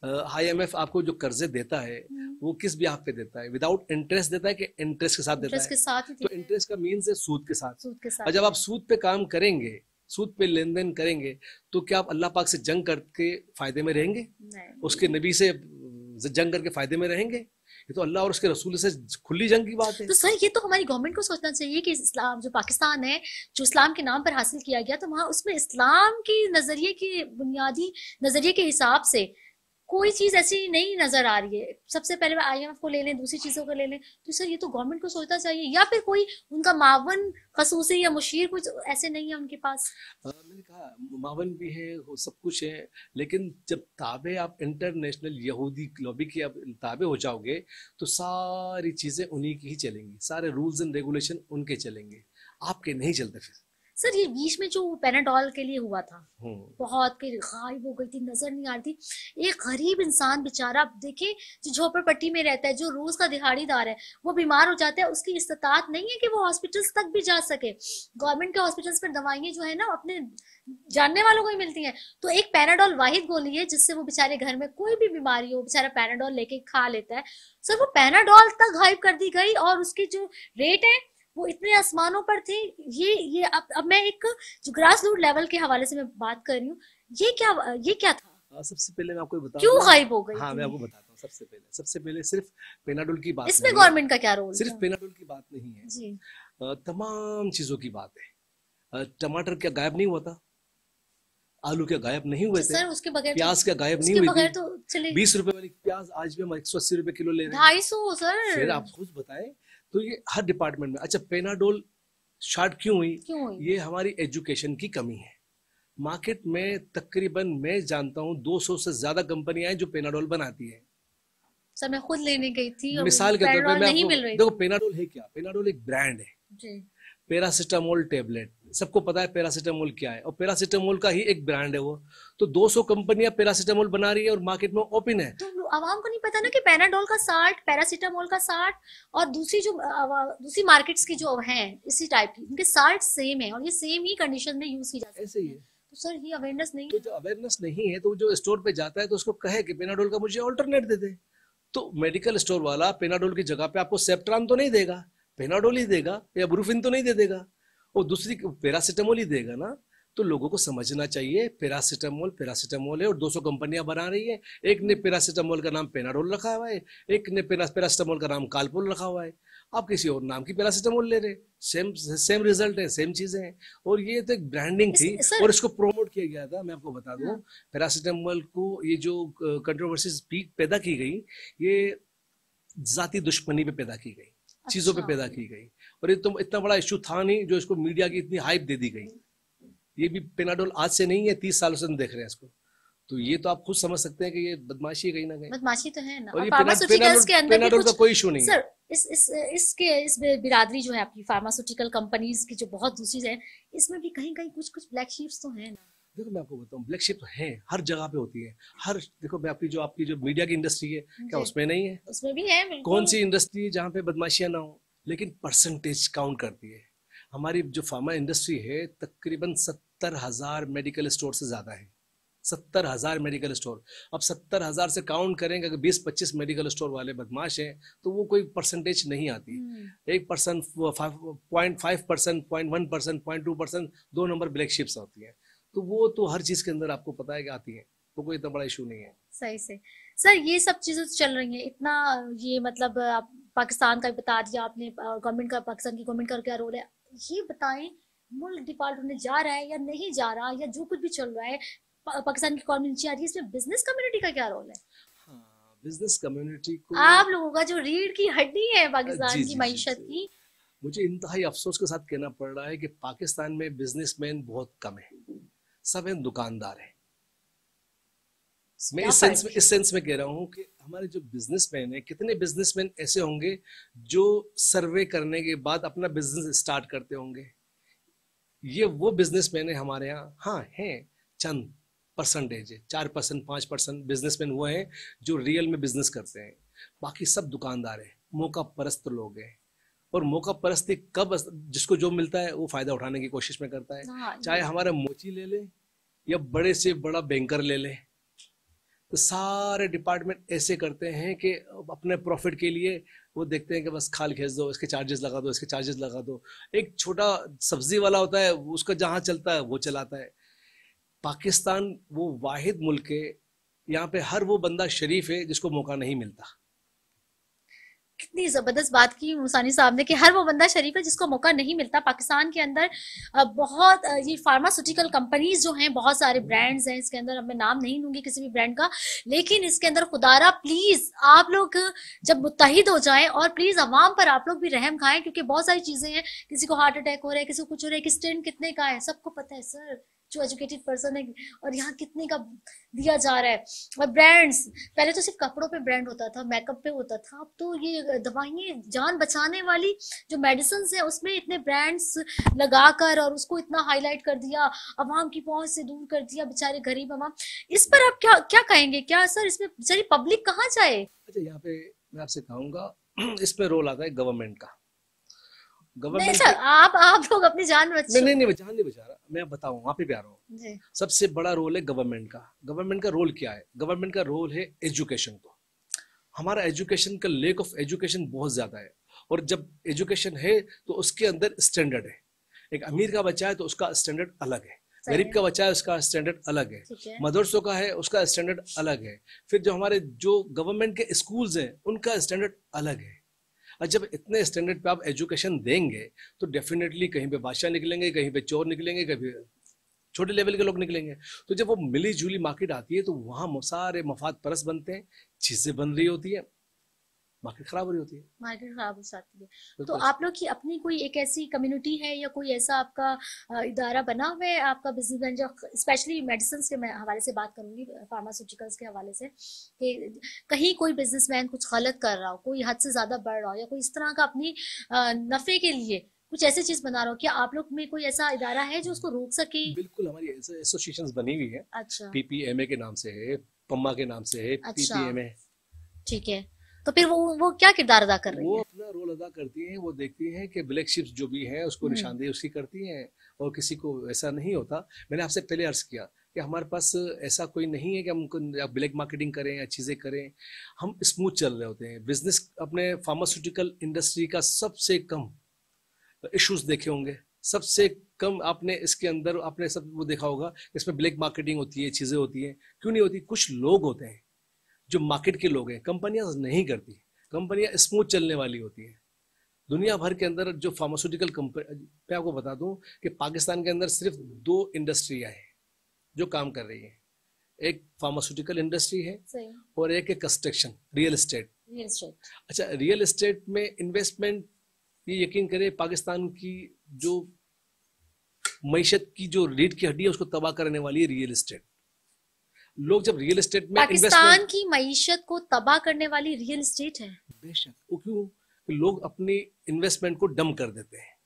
आईएमएफ आपको जो कर्जे देता है हम्म। वो किस ब्याह पे देता है? विदाउट इंटरेस्ट देता है कि इंटरेस्ट के साथ देता है? के साथ तो इंटरेस्ट का मीन है सूद के साथ। सूद के साथ। और जब आप सूद पे काम करेंगे सूद पे लेन देन करेंगे तो क्या आप अल्लाह पाक से जंग करके फ़ायदे में रहेंगे? उसके नबी से जंग करके फ़ायदे में रहेंगे? ये तो अल्लाह और उसके रसूल से खुली जंग की बात है। तो सर ये तो हमारी गवर्नमेंट को सोचना चाहिए कि इस्लाम जो पाकिस्तान है जो इस्लाम के नाम पर हासिल किया गया तो वहाँ उसमें इस्लाम की नज़रिए की बुनियादी नज़रिए के हिसाब से कोई चीज़ ऐसी नहीं नज़र आ रही है। सबसे पहले आईएमएफ को ले लें, दूसरी चीज़ों को ले लें तो सर ये तो गवर्नमेंट को सोचना चाहिए, या फिर कोई उनका मावन खसूसी या मुशीर कुछ ऐसे नहीं है उनके पास? मैंने कहा, मावन भी है सब कुछ है, लेकिन जब ताबे आप इंटरनेशनल यहूदी लॉबी के आप ताबे हो जाओगे तो सारी चीज़ें उन्हीं की ही चलेंगी, सारे रूल्स एंड रेगुलेशन उनके चलेंगे, आपके नहीं चलते फिर। सर ये बीच में जो पैनाडॉल के लिए हुआ था हम्म। बहुत के गायब हो गई थी नज़र नहीं आ रही थी। एक गरीब इंसान बेचारा देखे जो झोपड़पट्टी में रहता है जो रोज का दिहाड़ीदार है वो बीमार हो जाता है उसकी इस्तात नहीं है कि वो हॉस्पिटल्स तक भी जा सके। गवर्नमेंट के हॉस्पिटल्स पर दवाइयाँ जो है ना अपने जानने वालों को ही मिलती हैं। तो एक पैनाडॉल वाहिद गोली है जिससे वो बेचारे घर में कोई भी बीमारी हो बेचारा पैनाडॉल लेके खा लेता है। सर वो पैनाडॉल तक गायब कर दी गई और उसकी जो रेट है वो इतने आसमानों पर थे। ये ये अब अब मैं एक जो ग्रास रूट लेवल के हवाले से मैं बात कर रही हूँ। ये क्या ये क्या था? हाँ, सबसे पहले मैं आपको बता क्यों गायब हो गई हाँ मैं आपको बताता हूँ सबसे पहले। सबसे पहले सिर्फ़ पेनाडोल की बात इसमें गवर्नमेंट का क्या रोल सिर्फ़ पेनाडोल की बात नहीं है। जी। तमाम चीज़ों की बात है। टमाटर क्या गायब नहीं हुआ था? आलू क्या गायब नहीं हुए थे? उसके बगैर प्याज क्या गायब नहीं हुई तो बीस रुपए वाली प्याज आज भी हम एक सौ अस्सी रुपए किलो ले रहे हैं। ढाई सौ सर। फिर आप खुद बताएँ। तो ये हर डिपार्टमेंट में। अच्छा पेनाडोल शार्ट क्यों हुई? क्यों हुई? ये हमारी एजुकेशन की कमी है। मार्केट में तकरीबन मैं जानता हूँ 200 से ज़्यादा कंपनियाँ हैं जो पेनाडोल बनाती है। सर मैं खुद लेने गई थी और मिसाल के तौर पर मैं आपको देखो पेनाडोल है क्या? पेनाडोल एक ब्रांड है। पेरासिटामोल टेबलेट सबको पता है पेरासिटामोल क्या है। और पेरासिटामोल का ही एक ब्रांड है वो। तो 200 कंपनियाँ पेरासिटामोल बना रही है और मार्केट में ओपन है। तो आवाम को नहीं पता ना कि पेनाडोल का साठ पैरासिटामोल का साठ और दूसरी जो दूसरी मार्केट्स की जो है इसी टाइप की उनके साठ सेम है और ये सेम ही कंडीशन में यूज़ की जाती है ही। तो सर ये अवेयरनेस नहीं तो जो अवेयरनेस नहीं है तो जो स्टोर पे जाता है तो उसको कहे कि पेनाडोल का मुझे ऑल्टरनेट दे दे। तो मेडिकल स्टोर वाला पेनाडोल की जगह पे आपको सेप्ट्रान तो नहीं देगा पेनाडोल ही देगा या ब्रूफिन तो नहीं दे देगा। और दूसरी पेरासिटामोल ही देगा ना तो लोगों को समझना चाहिए पेरासिटामोल पेरासिटामोल है और 200 कंपनियाँ बना रही है। एक ने पेरासिटामोल का नाम पेनाडोल रखा हुआ है एक ने पेरासिटामोल का नाम कालपोल रखा हुआ है। आप किसी और नाम की पेरासिटामोल ले रहे सेम सेम रिज़ल्ट है सेम चीज़ें हैं। और ये तो एक ब्रांडिंग थी और इसको प्रोमोट किया गया था मैं आपको बता दूँ हाँ। पेरासिटामोल को ये जो कंट्रोवर्सी पैदा की गई ये जाति दुश्मनी पे पैदा की गई चीज़ों पे अच्छा। पैदा की गई। और ये तो इतना बड़ा इशू था नहीं जो इसको मीडिया की इतनी हाइप दे दी गई। ये भी पेनाडोल आज से नहीं है तीस सालों से देख रहे हैं इसको। तो ये तो आप खुद समझ सकते हैं कि ये बदमाशी है कहीं ना कहीं। बदमाशी तो है ना। और, ये फार्मास्यूटिकल्स के अंदर पेनाडोल का कोई इशू नहीं सर इस इस इसके इस बिरादरी जो है आपकी फार्मास्यूटिकल कंपनीज़ की जो बहुत दूसरी है इसमें भी कहीं कहीं कुछ कुछ ब्लैक शीप्स तो है ना। देखो मैं आपको बताऊँ ब्लैक शिप है हर जगह पे होती है। हर देखो मैं आपकी जो आपकी जो मीडिया की इंडस्ट्री है क्या उसमें नहीं है? उसमें भी है कौन सी इंडस्ट्री है जहाँ पे बदमाशियाँ ना हो? लेकिन परसेंटेज काउंट करती है हमारी जो फार्मा इंडस्ट्री है तकरीबन सत्तर हज़ार मेडिकल स्टोर से ज़्यादा है। सत्तर हज़ार मेडिकल स्टोर अब सत्तर हज़ार से काउंट करेंगे अगर बीस पच्चीस मेडिकल स्टोर वाले बदमाश हैं तो वो कोई परसेंटेज नहीं आती। हम्म। एक percent point five percent point one percent point two percent दो नंबर ब्लैक शिप्स होती हैं। तो वो तो हर चीज़ के अंदर आपको पता है कि आती है। तो कोई इतना बड़ा इशू नहीं है। सही से। सर ये सब चीज़ें तो चल रही हैं। इतना ये मतलब आप पाकिस्तान का बता दिया आपने गवर्नमेंट का पाकिस्तान की गवर्नमेंट का क्या रोल है? ये बताएँ मुल्क डिपार्ट होने जा रहा है या नहीं जा रहा या जो कुछ भी चल रहा है पाकिस्तान की गवर्नमेंट आ रही है इसमें बिज़नेस कम्युनिटी का क्या रोल है? बिज़नेस हाँ, कम्युनिटी को आप लोगों का जो रीढ़ की हड्डी है पाकिस्तान की मीशत की। मुझे इंतहाई अफसोस के साथ कहना पड़ रहा है कि पाकिस्तान में बिजनेसमैन बहुत कम है। सब हैं दुकानदार हैं। मैं इस सेंस में इस सेंस में कह रहा हूँ कि हमारे जो बिजनेसमैन है कितने बिजनेसमैन ऐसे होंगे जो सर्वे करने के बाद अपना बिज़नेस स्टार्ट करते होंगे। ये वो बिजनेसमैन है हमारे यहाँ। हाँ हैं। चंद परसेंटेज है। चार परसेंट पाँच परसेंट बिजनेसमैन वो हैं जो रियल में बिज़नेस करते हैं। बाकी सब दुकानदार है। मौका परस्त लोग हैं। और मौका परस्ती कब जिसको जो मिलता है वो फ़ायदा उठाने की कोशिश में करता है। हाँ, चाहे हमारा मोची ले ले या बड़े से बड़ा बैंकर ले ले। तो सारे डिपार्टमेंट ऐसे करते हैं कि अपने प्रॉफिट के लिए वो देखते हैं कि बस खाल खेच दो, इसके चार्जेस लगा दो, इसके चार्जेस लगा दो। एक छोटा सब्ज़ी वाला होता है उसका जहाँ चलता है, वो चलाता है। पाकिस्तान, वो वाहिद मुल्क है, यहाँ पे हर वो बंदा शरीफ है जिसको मौका नहीं मिलता। कितनी ज़बरदस्त बात की मुसानी साहब ने कि हर वो बंदा शरीफ है जिसको मौका नहीं मिलता पाकिस्तान के अंदर। बहुत ये फार्मास्यूटिकल कंपनीज़ जो हैं, बहुत सारे ब्रांड्स हैं, इसके अंदर अब मैं नाम नहीं लूँगी किसी भी ब्रांड का, लेकिन इसके अंदर खुदारा प्लीज़ आप लोग जब मुतहिद हो जाए और प्लीज़ अवाम पर आप लोग भी रहम खाएँ, क्योंकि बहुत सारी चीज़ें हैं। किसी को हार्ट अटैक हो रहा है, किसी को कुछ हो रहा है कि स्टेंट कितने का है, सबको पता है सर जो एजुकेटेड पर्सन है और यहाँ कितने का दिया जा रहा है। और ब्रांड्स पहले तो सिर्फ़ कपड़ों पे ब्रांड होता था मेकअप पे होता था। अब तो ये दवाइयाँ जान बचाने वाली जो मेडिसिन है उसमें इतने ब्रांड्स लगाकर और उसको इतना हाईलाइट कर दिया अवाम की पहुँच से दूर कर दिया बेचारे गरीब अवाम। इस पर आप क्या क्या कहेंगे? क्या सर इसमें बेचारी पब्लिक कहाँ जाए? अच्छा यहाँ पे मैं आपसे कहूँगा इसमें रोल आता है गवर्नमेंट का। गवर्नमेंट सर आप आप लोग अपनी जान बचा नहीं नहीं नहीं जान नहीं बचा रहा। मैं बताऊँ वहाँ पे भी आ रहा हूँ सबसे बड़ा रोल है गवर्नमेंट का। गवर्नमेंट का रोल क्या है? गवर्नमेंट का रोल है एजुकेशन को। हमारा एजुकेशन का लेक ऑफ़ एजुकेशन बहुत ज़्यादा है। और जब एजुकेशन है तो उसके अंदर स्टैंडर्ड है। एक अमीर का बच्चा है तो उसका स्टैंडर्ड अलग है। गरीब का बच्चा है उसका स्टैंडर्ड अलग है। मदरसों का है उसका स्टैंडर्ड अलग है। फिर जो हमारे जो गवर्नमेंट के स्कूल्स हैं उनका स्टैंडर्ड अलग है। और जब इतने स्टैंडर्ड पे आप एजुकेशन देंगे तो डेफिनेटली कहीं पे बादशाह निकलेंगे, कहीं पे चोर निकलेंगे, कहीं छोटे लेवल के लोग निकलेंगे। तो जब वो मिली जुली मार्केट आती है तो वहाँ सारे मफाद परस बनते हैं, चीज़ें बन रही होती है। मार्केट खराब हो रही होती है। मार्केट खराब हो जाती है। तो आप लोग की अपनी कोई एक ऐसी कम्युनिटी है या कोई ऐसा आपका इदारा बना हुआ है आपका बिज़नेस जो स्पेशली मेडिसिन के मैं हवाले से बात करूँगी फार्मास्यूटिकल्स के हवाले से कि कहीं कोई बिजनेसमैन कुछ गलत कर रहा हो कोई हद से ज़्यादा बढ़ रहा हो या कोई इस तरह का अपनी नफे के लिए कुछ ऐसी चीज़ बना रहा हो क्या आप लोग में कोई ऐसा इदारा है जो उसको रोक सके? बिल्कुल हमारी एसोसिएशन बनी हुई है। अच्छा। पीपीएमए के नाम से है पम्मा के नाम से है अच्छा। पीपीएमए ठीक है। तो फिर वो वो क्या किरदार अदा कर रही वो अपना रोल अदा करती हैं वो देखती हैं कि ब्लैक शिप्स जो भी हैं उसको हम्म। निशानदेही उसकी करती हैं और किसी को ऐसा नहीं होता। मैंने आपसे पहले अर्ज़ किया कि हमारे पास ऐसा कोई नहीं है कि हम ब्लैक मार्केटिंग करें या चीज़ें करें। हम स्मूथ चल रहे होते हैं। बिज़नेस अपने फार्मास्यूटिकल इंडस्ट्री का सबसे कम इश्यूज़ देखे होंगे। सबसे कम आपने इसके अंदर आपने सब वो देखा होगा इसमें ब्लैक मार्केटिंग होती है चीज़ें होती हैं। क्यों नहीं होती? कुछ लोग होते हैं। जो मार्केट के लोग हैं कंपनियाँ नहीं करती कंपनियाँ स्मूथ चलने वाली होती हैं। दुनिया भर के अंदर जो फार्मास्यूटिकल कंपनी मैं आपको बता दूँ कि पाकिस्तान के अंदर सिर्फ़ दो इंडस्ट्रियाँ हैं जो काम कर रही हैं। एक फार्मास्यूटिकल इंडस्ट्री है और एक है कंस्ट्रक्शन रियल एस्टेट अच्छा रियल एस्टेट में इन्वेस्टमेंट ये यकीन करें पाकिस्तान की जो मीशत की जो रीढ़ की हड्डी है उसको तबाह करने वाली है रियल एस्टेट लोग जब रियल एस्टेट में पाकिस्तान की मीशत को तबाह करने वाली रियल एस्टेट है। बेशक वो क्यों? लोग अपनी इन्वेस्टमेंट को डम कर देते हैं।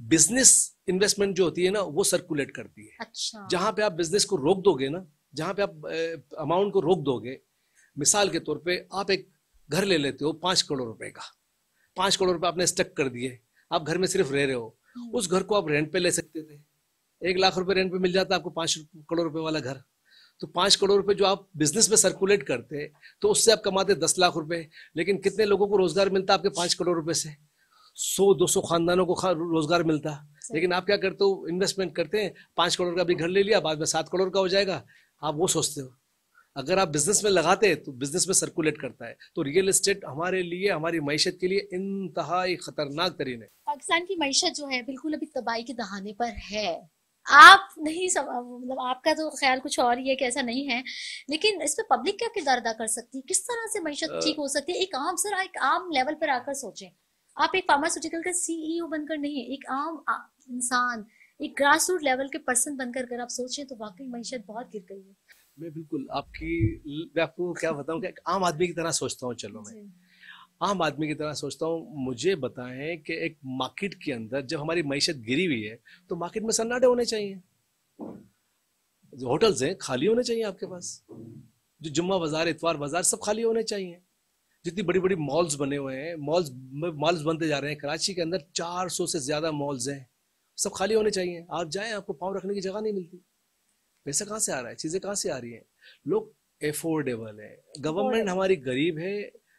बिज़नेस इन्वेस्टमेंट जो होती है ना वो सर्कुलेट करती है। अच्छा। जहाँ पे आप बिज़नेस को रोक दोगे ना जहाँ पे आप अमाउंट को रोक दोगे मिसाल के तौर पे आप एक घर ले लेते हो पाँच करोड़ रुपए का। पाँच करोड़ रुपए आपने स्टक कर दिए। आप घर में सिर्फ़ रह रहे हो। हम्म। उस घर को आप रेंट पे ले सकते थे। एक लाख रुपए रेंट पे मिल जाता आपको पाँच करोड़ रुपए वाला घर। तो पाँच करोड़ रुपए जो आप बिज़नेस में सर्कुलेट करते हैं तो उससे आप कमाते दस लाख रुपए लेकिन कितने लोगों को रोज़गार मिलता आपके पाँच करोड़ रुपए से? सौ दो सौ खानदानों को रोज़गार मिलता। लेकिन आप क्या करते हो? इन्वेस्टमेंट करते हैं पाँच करोड़ का भी घर ले लिया बाद में सात करोड़ का हो जाएगा। आप वो सोचते हो। अगर आप बिज़नेस में लगाते हैं तो बिज़नेस में सर्कुलेट करता है। तो रियल एस्टेट हमारे लिए हमारी मीशत के लिए इंतहाई खतरनाक तरीन है। पाकिस्तान की मीशत जो है बिल्कुल अभी तबाही के दहाने पर है। आप नहीं सब मतलब आपका तो ख्याल कुछ और ही है कि ऐसा नहीं है। लेकिन इस पर पब्लिक क्या किरदार अदा कर सकती है? किस तरह से मीशत ठीक हो सकती है? एक आम सर एक आम लेवल पर आकर सोचें। आप एक फार्मास्यूटिकल का सीईओ बनकर नहीं एक आम इंसान एक ग्रास रूट लेवल के पर्सन बनकर अगर आप सोचें तो वाकई मीशत बहुत गिर गई है। मैं बिल्कुल आपकी मैं आपको क्या बताऊँ कि आम आदमी की तरह सोचता हूँ चलो मैं। आम आदमी की तरह सोचता हूँ मुझे बताएँ कि एक मार्केट के अंदर जब हमारी मीशत गिरी हुई है तो मार्केट में सन्नाटे होने चाहिए। जो होटल्स हैं खाली होने चाहिए आपके पास। जो जुम्मा बाज़ार इतवार बाज़ार सब खाली होने चाहिए। जितनी बड़ी बड़ी मॉल्स बने हुए हैं मॉल्स मॉल्स बनते जा रहे हैं कराची के अंदर 400 से ज़्यादा मॉल्स हैं। सब खाली होने चाहिए। आप जाएँ आपको पाँव रखने की जगह नहीं मिलती। पैसा कहाँ से आ रहा है? चीज़ें कहाँ से आ रही हैं? लोग एफोर्डेबल है। गवर्नमेंट हमारी गरीब है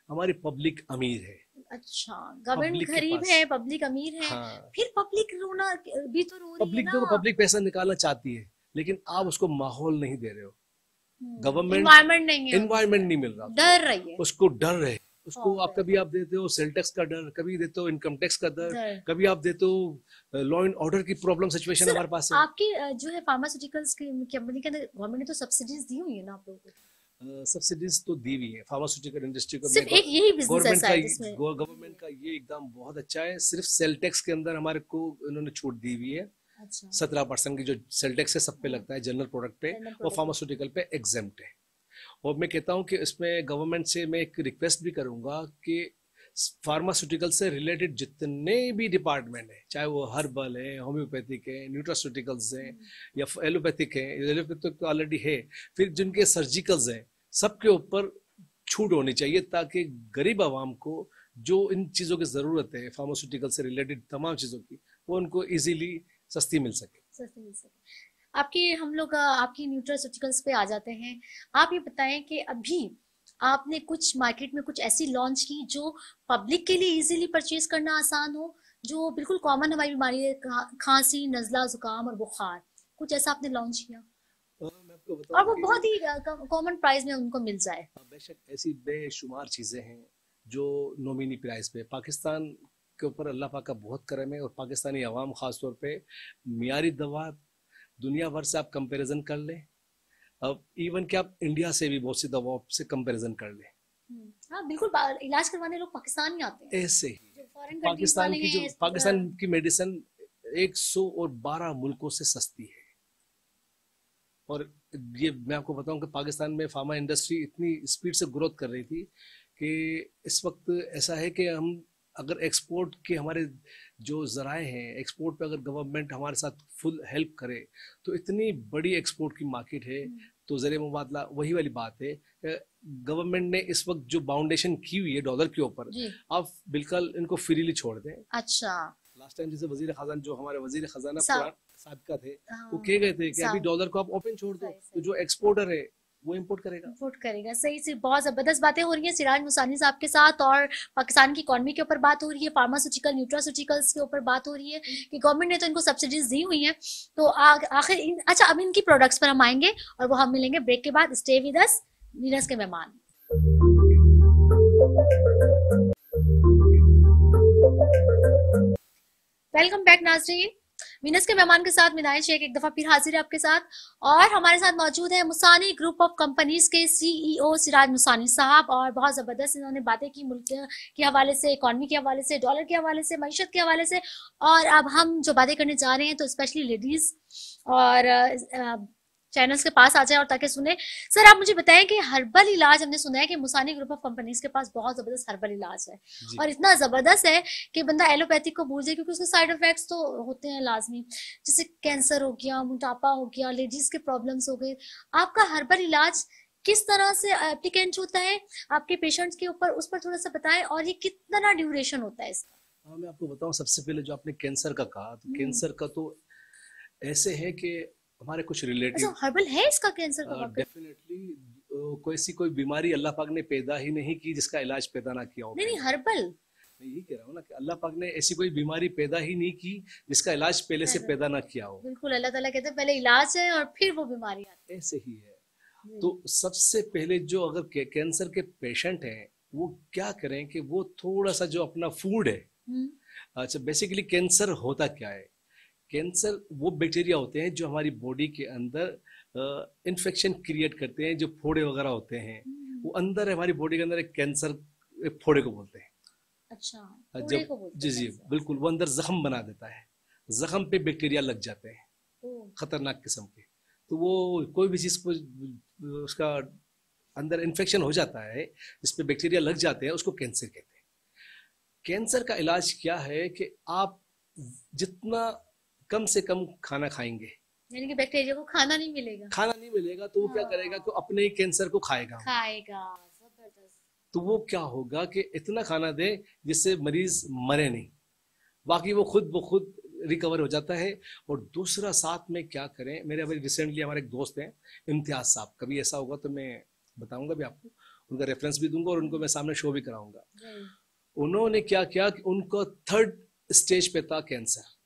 हमारी पब्लिक अमीर है। अच्छा गवर्नमेंट गरीब है पब्लिक अमीर है हाँ। फिर पब्लिक रोना भी तो रो पब्लिक है ना। तो पब्लिक पैसा निकालना चाहती है लेकिन आप उसको माहौल नहीं दे रहे हो। गवर्नमेंट हम्म, एनवायरमेंट नहीं एनवायरमेंट नहीं मिल रहा डर रही है। उसको डर रहे उसको आप कभी आप देते हो सेल टैक्स का डर कभी देते हो इनकम टैक्स का डर कभी आप देते हो लॉ एंड ऑर्डर की प्रॉब्लम सिचुएशन हमारे पास है। आपकी जो है फार्मास्यूटिकल्स की कंपनी के अंदर गवर्नमेंट ने तो सब्सिडीज दी हुई है ना आप लोगों को? सब्सिडीज तो दी हुई है फार्मास्यूटिकल इंडस्ट्री को गवर्नमेंट का गवर्नमेंट का ये एकदम बहुत अच्छा है सिर्फ़ सेल टैक्स के अंदर हमारे को इन्होंने छूट दी हुई है। अच्छा। सत्रह परसेंट की जो सेल टैक्स है सब पे हाँ। लगता है जनरल प्रोडक्ट पे और फार्मास्यूटिकल पे। एग्जेम्प्ट है। और मैं कहता हूँ कि इसमें गवर्नमेंट से मैं एक रिक्वेस्ट भी करूँगा कि फार्मास्यूटिकल से रिलेटेड जितने भी डिपार्टमेंट है चाहे वो हर्बल है होम्योपैथिक है न्यूट्रास्यूटिकल्स हैं या एलोपैथिक है एलोपैथिक तो ऑलरेडी है फिर जिनके सर्जिकल्स हैं सबके ऊपर छूट होनी चाहिए ताकि गरीब आवाम को जो इन चीज़ों की ज़रूरत है फार्मास्यूटिकल से रिलेटेड तमाम चीज़ों की वो उनको इजीली सस्ती मिल सके। सस्ती मिल सके। आपकी हम लोग आपकी न्यूट्रास्यूटिकल्स पे आ जाते हैं। आप ये बताएँ कि अभी आपने कुछ मार्केट में कुछ ऐसी लॉन्च की जो पब्लिक के लिए इजीली परचेज करना आसान हो जो बिल्कुल कॉमन हमारी बीमारी है खांसी नजला जुकाम और बुखार। कुछ ऐसा आपने लॉन्च किया? और वो बहुत ही कॉमन प्राइस में उनको मिल जाए। हाँ, बेशक ऐसी बेशुमार चीज़ें हैं जो नोमिनी प्राइस पे। पाकिस्तान के ऊपर अल्लाह पाक का बहुत करम है और पाकिस्तानी अवाम ख़ास तौर पे मियारी दवा दुनिया भर से आप कंपैरिजन कर लें। अब इवन कि आप इंडिया से भी बहुत सी दवाओं से कंपैरिजन कर लें। हम्म, हाँ बिल्कुल इलाज करवाने लोग पाकिस्तान ही आते हैं। ऐसे। ही पाकिस्तान की जो पाकिस्तान की मेडिसिन 112 मुल्कों से सस्ती है। और ये मैं आपको बताऊँ कि पाकिस्तान में फार्मा इंडस्ट्री इतनी स्पीड से ग्रोथ कर रही थी कि इस वक्त ऐसा है कि हम अगर एक्सपोर्ट के हमारे जो जराए हैं एक्सपोर्ट पे अगर गवर्नमेंट हमारे साथ फुल हेल्प करे तो इतनी बड़ी एक्सपोर्ट की मार्केट है। तो ज़रिए मुबादला वही वाली बात है गवर्नमेंट ने इस वक्त जो बाउंडेशन की हुई है डॉलर के ऊपर आप बिल्कुल इनको फ्रीली छोड़ दें। अच्छा। लास्ट टाइम जैसे वज़ीर खजाना जो हमारे वज़ीर खजाना साबिका थे हाँ, वो कह गए थे कि अभी डॉलर को आप ओपन छोड़ दो। तो जो एक्सपोर्टर है वो इंपोर्ट करेगा। इम्पोर्ट करेगा। सही से बहुत ज़बरदस्त बातें हो रही हैं सिराज मुसानी साहब के साथ और पाकिस्तान की इकॉनमी के ऊपर बात हो रही है फार्मास्यूटिकल न्यूट्रास्यूटिकल्स के ऊपर बात हो रही है कि गवर्नमेंट ने तो इनको सब्सिडीज दी हुई हैं। तो आखिर इन, अच्छा अब इनकी प्रोडक्ट्स पर हम आएँगे और वो हम मिलेंगे ब्रेक के बाद। स्टे विद अस नीरज के मेहमान। वेलकम बैक नाजरीन। वीनस के मेहमान के साथ मिनाय शेख एक दफ़ा फिर हाजिर है आपके साथ और हमारे साथ मौजूद है मुसानी ग्रुप ऑफ़ कंपनीज़ के सीईओ सिराज मुसानी साहब और बहुत ज़बरदस्त इन्होंने बातें की, मुल्क के हवाले से इकॉनमी के हवाले से डॉलर के हवाले से, मीशत के हवाले से और अब हम जो बातें करने जा रहे हैं तो स्पेशली लेडीज़ और चैनल्स के पास आ जाए और ताकि सुने। सर आप मुझे बताएँ कि हर्बल इलाज हमने सुना है कि मुसानी ग्रुप ऑफ़ कंपनीज़ के पास बहुत ज़बरदस्त हर्बल इलाज है और इतना ज़बरदस्त है कि बंदा एलोपैथिक को भूल जाए क्योंकि उसके साइड इफेक्ट्स तो होते हैं लाजमी। जैसे कैंसर हो गया मोटापा हो गया लेडीज़ के प्रॉब्लम्स हो गए। आपका हर्बल इलाज किस तरह से एप्लीकेंट होता है? आपके पेशेंट्स के ऊपर उस पर थोड़ा सा बताएँ और ये कितना ड्यूरेशन होता है इसका? हाँ मैं आपको बताऊँ सबसे पहले जो आपने कैंसर का कहा तो हम्म। कैंसर का तो ऐसे है कि हमारे कुछ रिलेटिव हर्बल है इसका कैंसर का डेफिनेटली कोई सी कोई बीमारी अल्लाह पाक ने पैदा ही नहीं की जिसका इलाज पैदा ना किया हो। नहीं नहीं हर्बल मैं यही कह रहा हूँ ना कि अल्लाह पाक ने ऐसी कोई बीमारी पैदा ही नहीं की जिसका इलाज पहले से पैदा- ना किया हो। बिल्कुल अल्लाह ताला कहते हैं पहले इलाज है और फिर वो बीमारी आती है। ऐसे ही है। है तो सबसे पहले जो अगर के, कैंसर के पेशेंट हैं वो क्या करें कि वो थोड़ा सा जो अपना फ़ूड है हम्म, अच्छा बेसिकली कैंसर होता क्या है? कैंसर वो बैक्टीरिया होते हैं जो हमारी बॉडी के अंदर इन्फेक्शन क्रिएट करते हैं जो फोड़े वगैरह होते हैं। हम्म, वो अंदर हमारी बॉडी के अंदर एक कैंसर एक फोड़े को बोलते हैं। अच्छा जब- को बोलते जी जी। बिल्कुल वो अंदर जख्म बना देता है। जख्म पे बैक्टीरिया लग जाते हैं खतरनाक किस्म के। तो वो कोई भी चीज़ को उसका अंदर इन्फेक्शन हो जाता है जिस पे बैक्टीरिया लग जाते हैं उसको कैंसर कहते हैं। कैंसर का इलाज क्या है कि आप जितना कम से कम खाना खाएँगे। यानी कि बैक्टीरिया को खाना नहीं मिलेगा। खाना नहीं मिलेगा तो वो क्या हाँ। करेगा कि अपने ही कैंसर को खाएगा। खाएगा तो वो क्या होगा कि इतना खाना दे जिससे मरीज़ मरे नहीं। बाकी वो खुद ब खुद रिकवर हो जाता है। और दूसरा साथ में क्या करें मेरे अभी रिसेंटली हमारे एक दोस्त हैं इम्तियाज़ साहब। कभी ऐसा होगा तो मैं बताऊँगा भी आपको। उनका रेफरेंस भी दूँगा और उनको मैं सामने शो भी कराऊँगा। उन्होंने क्या किया कि उनको थर्ड स्टेज पे था कैंसर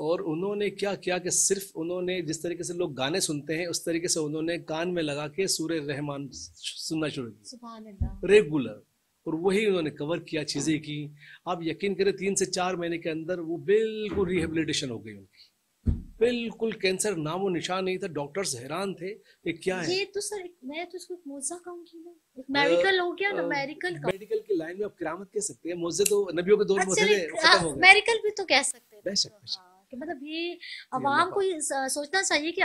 और उन्होंने क्या किया कि सिर्फ़ उन्होंने जिस तरीके से लोग गाने सुनते हैं उस तरीके से उन्होंने कान में लगा के सूर्य रहमान सुनना शुरू किया। रेगुलर। और वही उन्होंने कवर किया चीज़ें की। आप यकीन करें तीन से चार महीने के अंदर वो बिल्कुल रिहेबिलिटेशन हो गई उनकी। बिल्कुल कैंसर नामो निशान नहीं था डॉक्टर्स हैरान थे कि क्या है। ये तो सर मैं तो इसको मौजा कहूँगी ना। एक मेडिकल हो गया ना मेडिकल का मेडिकल की लाइन में आप किरामत कह सकते हैं मुझे तो नबियों के दौर में अच्छा वो खत्म हो मेडिकल भी तो कह सकते हैं। बेशक, बेशक। कि मतलब ये आवाम को सोचना चाहिए कि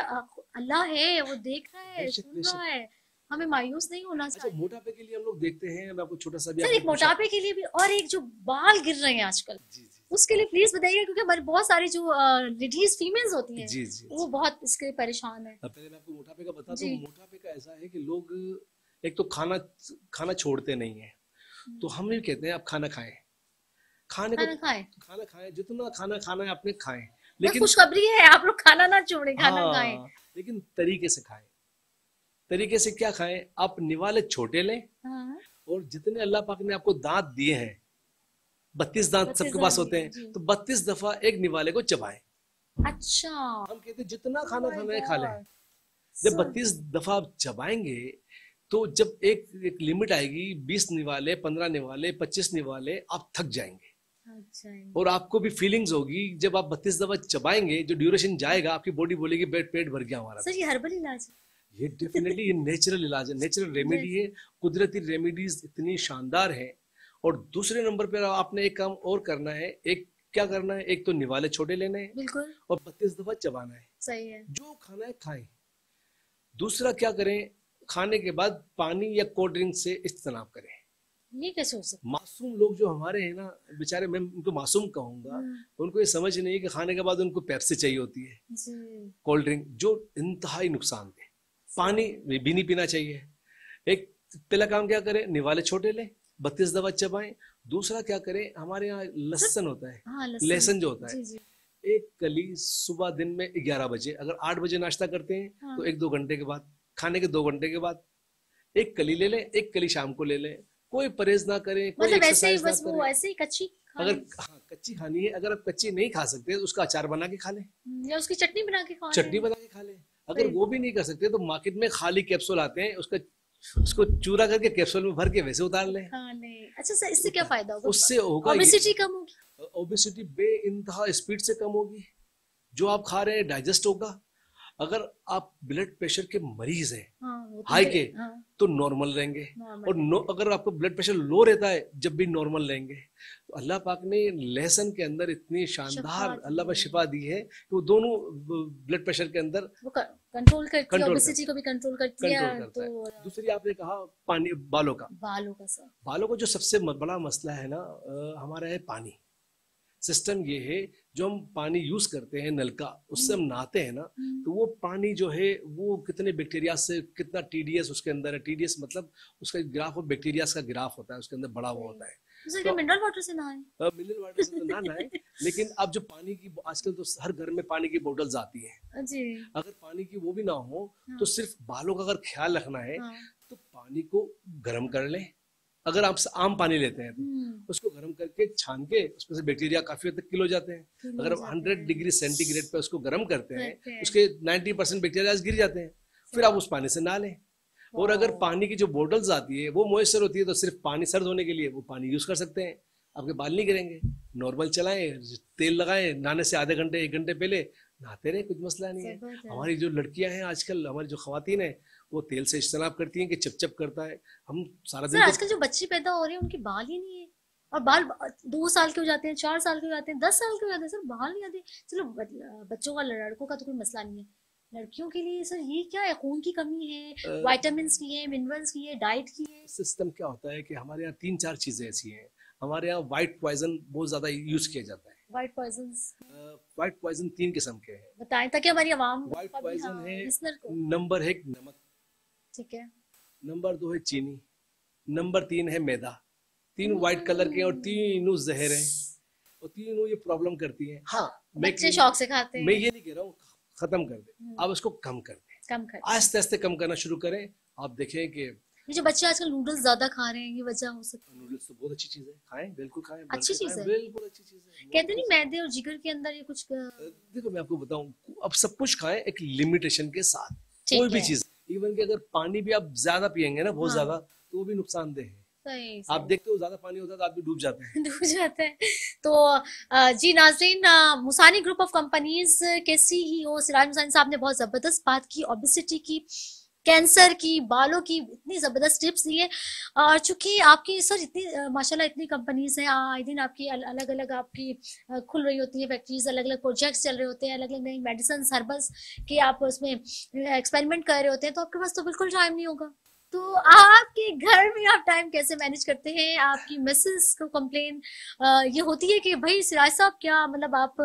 अल्लाह है वो देख रहा है सुन रहा है। हमें मायूस नहीं होना चाहिए अच्छा, चाहिए। मोटापे के लिए हम लोग देखते हैं मैं आपको छोटा सा भी सर एक मोटापे के लिए भी और एक जो बाल गिर रहे हैं आजकल उसके लिए प्लीज़ बताइए क्योंकि हमारे बहुत सारी जो लेडीज़ फीमेल्स होती हैं जी जी वो बहुत इसके परेशान है। पहले मैं आपको मोटापे का बता दूँ मोटापे का ऐसा है कि लोग एक तो खाना खाना छोड़ते नहीं है। हम्म। तो हम ये कहते हैं आप खाना खाएँ। खाने खाना खाएँ। खाना खाएँ जितना खाना खाना है आपने खाएँ। लेकिन खुशखबरी है आप लोग खाना ना छोड़े खाना हाँ, खाएँ। लेकिन तरीके से खाएँ। तरीके से क्या खाएँ? आप निवाले छोटे लें हाँ। और जितने अल्लाह पाक ने आपको दांत दिए हैं बत्तीस दांत सबके पास होते हैं तो बत्तीस दफ़ा एक निवाले को चबाएँ। अच्छा। हम कहते हैं जितना खाना खाना है खा लें। जब बत्तीस दफ़ा आप चबाएँगे तो जब एक एक लिमिट आएगी बीस निवाले पंद्रह निवाले पच्चीस निवाले आप थक जाएँगे। और आपको भी फीलिंग्स होगी जब आप बत्तीस दफ़ा चबाएँगे जो ड्यूरेशन जाएगा आपकी बॉडी बोलेगी पेट पेट भर गया हमारा सर ये हर्बल इलाज है। ये डेफिनेटली ये नेचुरल इलाज है। नेचुरल रेमेडी है। कुदरती रेमेडीज इतनी शानदार है। और दूसरे नंबर पर आपने एक काम और करना है। एक क्या करना है? एक तो निवाले छोटे लेने हैं बिल्कुल। और बत्तीस दफ़ा चबाना है। सही है। जो खाना है खाएँ। दूसरा क्या करें? खाने के बाद पानी या कोल्ड ड्रिंक से इस्तेमाल करें। ये कैसे हो सकता मासूम लोग जो हमारे हैं ना बेचारे मैं उनको मासूम कहूँगा हम्म। उनको ये समझ नहीं है कि खाने के बाद उनको पैप्सी चाहिए होती है कोल्ड ड्रिंक जो इंतहाई नुकसान दे पानी भी नहीं पीना चाहिए। एक पहला काम क्या करें? निवाले छोटे लें बत्तीस दवा चबाएँ। दूसरा क्या करें? हमारे यहाँ लहसन होता है। हाँ, लहसन। जो होता है। जी, जी. एक कली सुबह दिन में ग्यारह बजे अगर आठ बजे नाश्ता करते हैं हाँ. तो एक दो घंटे के बाद खाने के दो घंटे के बाद एक कली ले लें एक कली शाम को ले लें। कोई परहेज ना करें कोई मतलब ऐसे ही बस वो ऐसे ही कच्ची अगर हाँ कच्ची खानी है अगर आप कच्ची नहीं खा सकते तो उसका अचार बना के खा लें। हम्म, या उसकी चटनी बना के खा चटनी बना के खा लें। अगर वो भी नहीं कर सकते तो मार्केट में खाली कैप्सूल आते हैं उसका उसको चूरा करके कैप्सूल में भर के वैसे उतार ले। हाँ, अच्छा सर इससे क्या फ़ायदा होगा? उससे होगा ओबेसिटी कम होगी। ओबेसिटी बे इंतहा स्पीड से कम होगी। जो आप खा रहे हैं डाइजेस्ट होगा। अगर आप ब्लड प्रेशर के मरीज़ हैं हाँ, तो हाई के हाँ। तो नॉर्मल रहेंगे। और नो अगर आपको ब्लड प्रेशर लो रहता है जब भी नॉर्मल रहेंगे। तो अल्लाह पाक ने लहसन के अंदर इतनी शानदार अल्लाह पर शिफा दी है कि वो दोनों ब्लड प्रेशर के अंदर कंट्रोल करती है ओबेसिटी को भी कंट्रोल करती है तो दूसरी आपने कहा पानी बालों का। बालों का सर बालों का जो सबसे बड़ा मसला है ना हमारा है पानी। सिस्टम ये है जो हम पानी यूज़ करते हैं नल का उससे हम नहाते हैं ना हम्म। तो वो पानी जो है वो कितने बैक्टीरिया से कितना टीडीएस उसके अंदर है टीडीएस मतलब उसका ग्राफ और बैक्टीरिया का ग्राफ होता है उसके अंदर बड़ा हुआ होता है तो मिनरल वाटर से नहाए मिनरल वाटर से तो ना नहाए लेकिन अब जो पानी की आजकल तो हर घर में पानी की बोतल्स आती है जी अगर पानी की वो भी ना हो हाँ। तो सिर्फ़ बालों का अगर ख्याल रखना है हाँ। तो पानी को गर्म कर लें अगर आप आम पानी लेते हैं तो। उसको गर्म करके छान के उसमें से बैक्टीरिया काफ़ी हद तक किल हो जाते हैं। अगर आप हंड्रेड डिग्री सेंटीग्रेड पे उसको गर्म करते हैं उसके नाइन्टी परसेंट बैक्टीरिया गिर जाते हैं। फिर आप उस पानी से ना लें। और अगर पानी की जो बोटल्स आती है वो मॉइस्चर होती है तो सिर्फ़ पानी सर्द होने के लिए वो पानी यूज़ कर सकते हैं। आपके बाल नहीं गिरेंगे। नॉर्मल चलाएँ तेल लगाएँ नहाने से आधे घंटे एक घंटे पहले नहाते रहे कुछ मसला नहीं है। हमारी जो लड़कियाँ हैं आजकल हमारी जो खातन है वो तेल से इस्तेमाल करती हैं कि चप चप करता है। हम सारा दिन आजकल जो बच्चे पैदा हो रहे हैं उनके बाल ही नहीं है। और बाल दो साल के हो जाते हैं चार साल के हो जाते हैं दस साल के हो जाते हैं सर बाल नहीं आते। चलो बच्चों का लड़कों का तो कोई मसला नहीं है। लड़कियों के लिए सर ये क्या है? खून की कमी है वाइटामिन की है मिनरल्स की है डाइट की है। सिस्टम क्या होता है कि हमारे यहाँ तीन चार चीज़ें ऐसी हैं। हमारे यहाँ व्हाइट पॉइजन बहुत ज़्यादा यूज़ किया जाता है। व्हाइट पॉइजन व्हाइट पॉइजन तीन किस्म के हैं। बताएँ ताकि हमारी आवाम व्हाइट पॉइजन हाँ, है नंबर है नमक। ठीक है। नंबर दो है चीनी नंबर तीन है मैदा। तीन व्हाइट कलर के और तीनों जहर हैं। और तीनों ये प्रॉब्लम करती हैं। हाँ बच्चे शौक से खाते हैं। मैं ये नहीं कह रहा हूँ खत्म कर दे। हम्म। आप इसको कम कर दे। कम कर आस्ते आस्ते कम करना शुरू करें। आप देखें कि ये जो बच्चे आजकल नूडल्स ज़्यादा खा रहे हैं ये वजह हो सकती है। नूडल्स तो बहुत अच्छी चीज़ है। खाएँ बिल्कुल खाएँ अच्छी चीज़ है। बिल्कुल अच्छी चीज़ है। कहते नहीं मैदे और जिगर के अंदर ये कुछ देखो मैं आपको बताऊँ अब सब कुछ खाएँ एक लिमिटेशन के साथ। कोई भी चीज़ इवन कि अगर पानी भी आप ज़्यादा पियेंगे ना बहुत हाँ। ज़्यादा तो वो भी नुकसानदेह है। सही, आप देखते हो ज़्यादा पानी होता है तो आप भी डूब जाते हैं। डूब जाते हैं। तो जी नाजरीन मुसानी ग्रुप ऑफ़ कंपनीज़ के सीईओ सिराज मुसानी साहब ने बहुत ज़बरदस्त बात की ओबिसिटी की। कैंसर की, बालों की इतनी ज़बरदस्त टिप्स दी है। और चूँकि आपकी सर इतनी माशाल्लाह इतनी कंपनीज़ हैं आए दिन आपकी अलग अलग आपकी खुल रही होती है फैक्ट्रीज अलग अलग प्रोजेक्ट्स चल रहे होते हैं अलग अलग नई मेडिसिन हर्बल्स के आप उसमें एक्सपेरिमेंट कर रहे होते हैं तो आपके पास तो बिल्कुल टाइम नहीं होगा। तो आपके घर में आप टाइम कैसे मैनेज करते हैं? आपकी मिसेस को कंप्लेन ये होती है कि भाई, सिराज साहब, क्या मतलब आप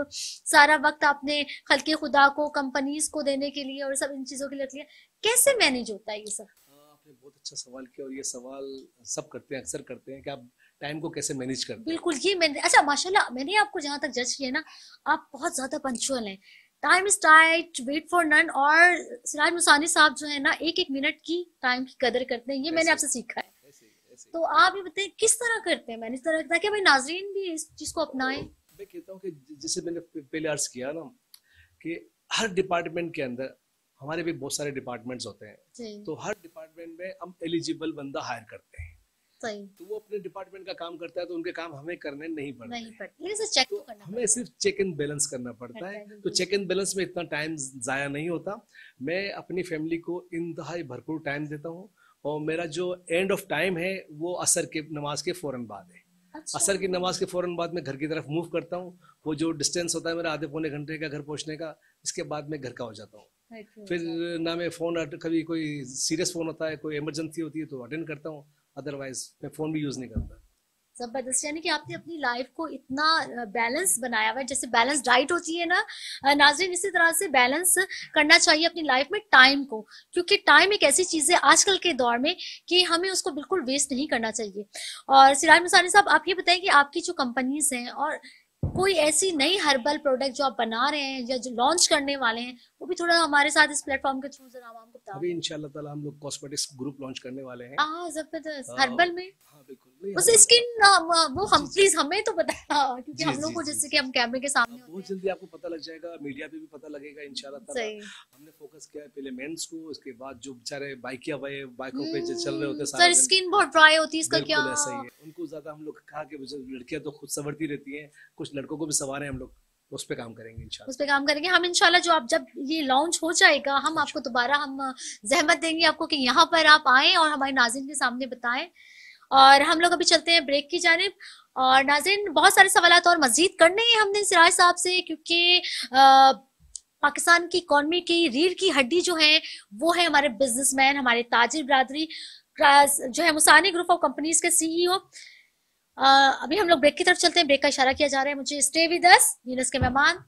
सारा वक्त आपने खलके खुदा को कंपनीज़ को देने के लिए और सब इन चीज़ों के लिए कैसे मैनेज होता है ये सब? आपने बहुत अच्छा सवाल किया और ये सवाल सब करते हैं अक्सर करते हैं कि आप टाइम को कैसे मैनेज करते हैं? बिल्कुल ये मैंने अच्छा माशाल्लाह मैंने आपको जहाँ तक जज किया ना आप बहुत ज़्यादा पंचुअल हैं। Time is tight wait for none और सिराज मुसानी साहब जो है ना एक एक मिनट की टाइम की कदर करते हैं ये मैंने आपसे सीखा है। तो आप ये बताइए किस तरह करते हैं? मैंने इस तरह ताकि भाई नाजरीन भी इस चीज़ को अपनाएँ। मैं कहता हूँ कि जैसे मैंने पहले अर्ज़ किया ना कि हर डिपार्टमेंट के अंदर हमारे भी बहुत सारे डिपार्टमेंट्स होते हैं। तो हर डिपार्टमेंट में हम एलिजिबल बंदा हायर करते हैं। सही। तो वो अपने डिपार्टमेंट का काम करता है तो उनके काम हमें करने नहीं पड़ते। नहीं पड़ते। चेक तो, तो करना हमें सिर्फ़ चेक एंड बैलेंस करना पड़ता है। तो चेक एंड बैलेंस में इतना टाइम जाया नहीं होता। मैं अपनी फैमिली को इंतहाई भरपूर टाइम देता हूँ और मेरा जो एंड ऑफ़ टाइम है वो असर के नमाज़ के फ़ौरन बाद है। अच्छा। असर की नमाज़ के फ़ौरन बाद में घर की तरफ़ मूव करता हूँ। वो जो डिस्टेंस होता है मेरा आधे पौने घंटे का घर पहुँचने का इसके बाद में घर का हो जाता हूँ। फिर ना मैं फ़ोन कभी कोई सीरियस फ़ोन होता है कोई इमरजेंसी होती है तो अटेंड करता हूँ अदरवाइज़ मैं फ़ोन भी यूज़ नहीं करता। ज़बरदस्त यानी कि आपने अपनी लाइफ को इतना बैलेंस बनाया हुआ है जैसे बैलेंस डाइट होती है ना नाजरीन इसी तरह से बैलेंस करना चाहिए अपनी लाइफ में टाइम को क्योंकि टाइम एक ऐसी चीज़ है आजकल के दौर में कि हमें उसको बिल्कुल वेस्ट नहीं करना चाहिए। और सिराज मसानी साहब आप ये बताएँ कि आपकी जो कंपनीज़ हैं और कोई ऐसी नई हर्बल प्रोडक्ट जो आप बना रहे हैं या जो लॉन्च करने वाले हैं वो भी थोड़ा हमारे साथ इस प्लेटफॉर्म के थ्रू जरा हमको बताओ अभी इंशाल्लाह ताला हम लोग कॉस्मेटिक्स ग्रुप लॉन्च करने वाले हैं। हाँ ज़बरदस्त। हर्बल में? उस स्किन वो हम प्लीज़ हमें तो बता क्योंकि हम लोग को जैसे कि हम कैमरे के सामने बहुत जल्दी आपको पता लग जाएगा मीडिया पे भी पता लगेगा इंशाल्लाह हमने फोकस किया है पहले मेंस को उसके बाद जो बेचारे बाइकिया बाइकों पे चल रहे होते सर स्किन बहुत ड्राई होती है इसका क्या ऐसा ही है। उनको ज़्यादा हम लोग कहा कि लड़कियाँ तो खुद संवरती रहती हैं कुछ लड़कों को भी सवार हैं हम लोग उस पे काम करेंगे इंशाल्लाह। उस पे काम करेंगे। हम इंशाल्लाह जो आप जब ये लॉन्च हो जाएगा हम आपको दोबारा हम जहमत देंगे आपको कि यहाँ पर आप आए और हमारे नाजिन के सामने बताएँ। और हम लोग अभी चलते हैं ब्रेक की जानब। और नाजिन बहुत सारे सवाल और मजीद करने हैं हमने सिराज साहब से, क्योंकि पाकिस्तान की इकॉनमी की रीढ़ की हड्डी जो है, वो है हमारे बिजनेसमैन, हमारे ताजिर बरदरी जो है मुसानी ग्रुप ऑफ़ कंपनीज़ के सीईओ अभी हम लोग ब्रेक की तरफ़ चलते हैं। ब्रेक का इशारा किया जा रहा है। मुझे स्टे विद अस यूनस के मेहमान।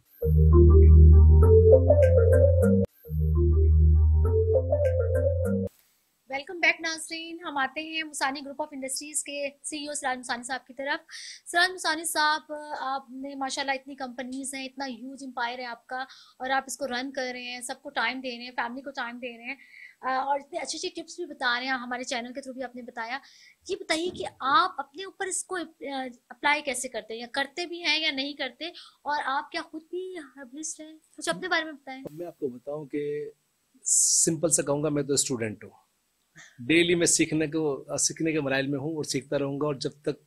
वेलकम बैक नाजरीन हम आते हैं मुसानी ग्रुप ऑफ़ इंडस्ट्रीज़ के सीईओ सराज मुसानी साहब की तरफ़। सराज मुसानी साहब, आपने माशाल्लाह इतनी कंपनीज़ हैं, इतना ह्यूज एम्पायर है आपका, और आप इसको रन कर रहे हैं, सबको टाइम दे रहे हैं फैमिली को टाइम दे रहे हैं और इतने अच्छी अच्छी टिप्स भी बता रहे हैं, हमारे चैनल के थ्रू भी आपने बताया। ये बताइए कि आप अपने ऊपर इसको अप्लाई कैसे करते हैं? या करते भी हैं या नहीं करते? और आप क्या खुद भी हर्बलिस्ट हैं? कुछ अपने बारे में बताएँ। मैं आपको बताऊँ कि सिंपल से कहूँगा, मैं तो स्टूडेंट हूँ। डेली मैं सीखने को सीखने के मराइल में हूँ और सीखता रहूँगा और जब तक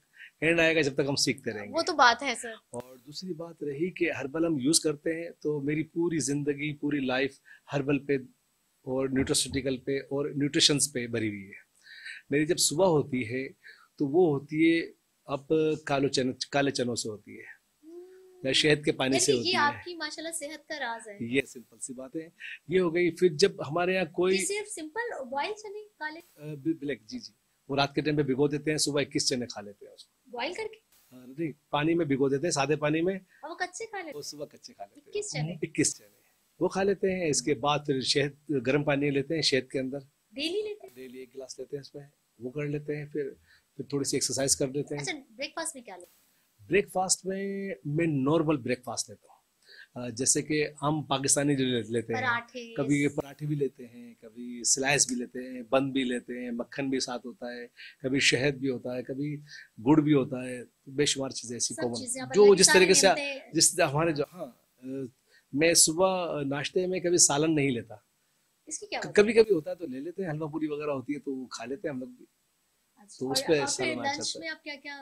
एंड आएगा जब तक हम सीखते रहेंगे। वो तो बात है सर। और दूसरी बात रही कि हर्बल हम यूज़ करते हैं तो मेरी पूरी ज़िंदगी पूरी लाइफ हर्बल पे और न्यूट्रोसिटिकल पे और न्यूट्रिशन पे भरी हुई है। मेरी जब सुबह होती है तो वो होती है अब कालो चन काले चनों से होती है। शहद के पानी से होती ये आपकी माशाल्लाह सेहत का राज है। ये सिंपल सी बात है। ये हो गई फिर जब हमारे यहाँ कोई सिर्फ़ सिंपल बॉइल चने काले ब्लैक जी जी। वो रात के टाइम पे भिगो देते हैं सुबह इक्कीस चने खा लेते हैं उसको। बॉइल करके? नहीं पानी में भिगो देते हैं सादे पानी में। वो कच्चे खा लेते हैं। सुबह कच्चे खा लेते हैं। इक्कीस चने? इक्कीस चने। वो खा लेते हैं इसके बाद फिर शहद गर्म पानी लेते हैं शहद के अंदर। डेली लेते हैं? डेली एक गिलास लेते हैं उसमें वो कर लेते हैं फिर फिर थोड़ी सी एक्सरसाइज कर लेते हैं। अच्छा ब्रेकफास्ट में क्या लेते हैं? ब्रेकफास्ट में मैं नॉर्मल ब्रेकफास्ट लेता हूँ। जैसे कि हम पाकिस्तानी जो लेते हैं कभी ये पराठे भी लेते हैं कभी स्लाइस भी लेते हैं बंद भी लेते हैं मक्खन भी साथ होता है कभी शहद भी होता है कभी गुड़ भी होता है बेशुमार चीज़ें ऐसी कॉमन जो जिस तरीके से जिस हमारे जो हाँ मैं सुबह नाश्ते में कभी सालन नहीं लेता। कभी कभी होता है? तो ले लेते हैं हलवा पूरी वगैरह होती है तो खा लेते हैं हम लोग भी। अच्छा, तो उस पर लंच में आप क्या क्या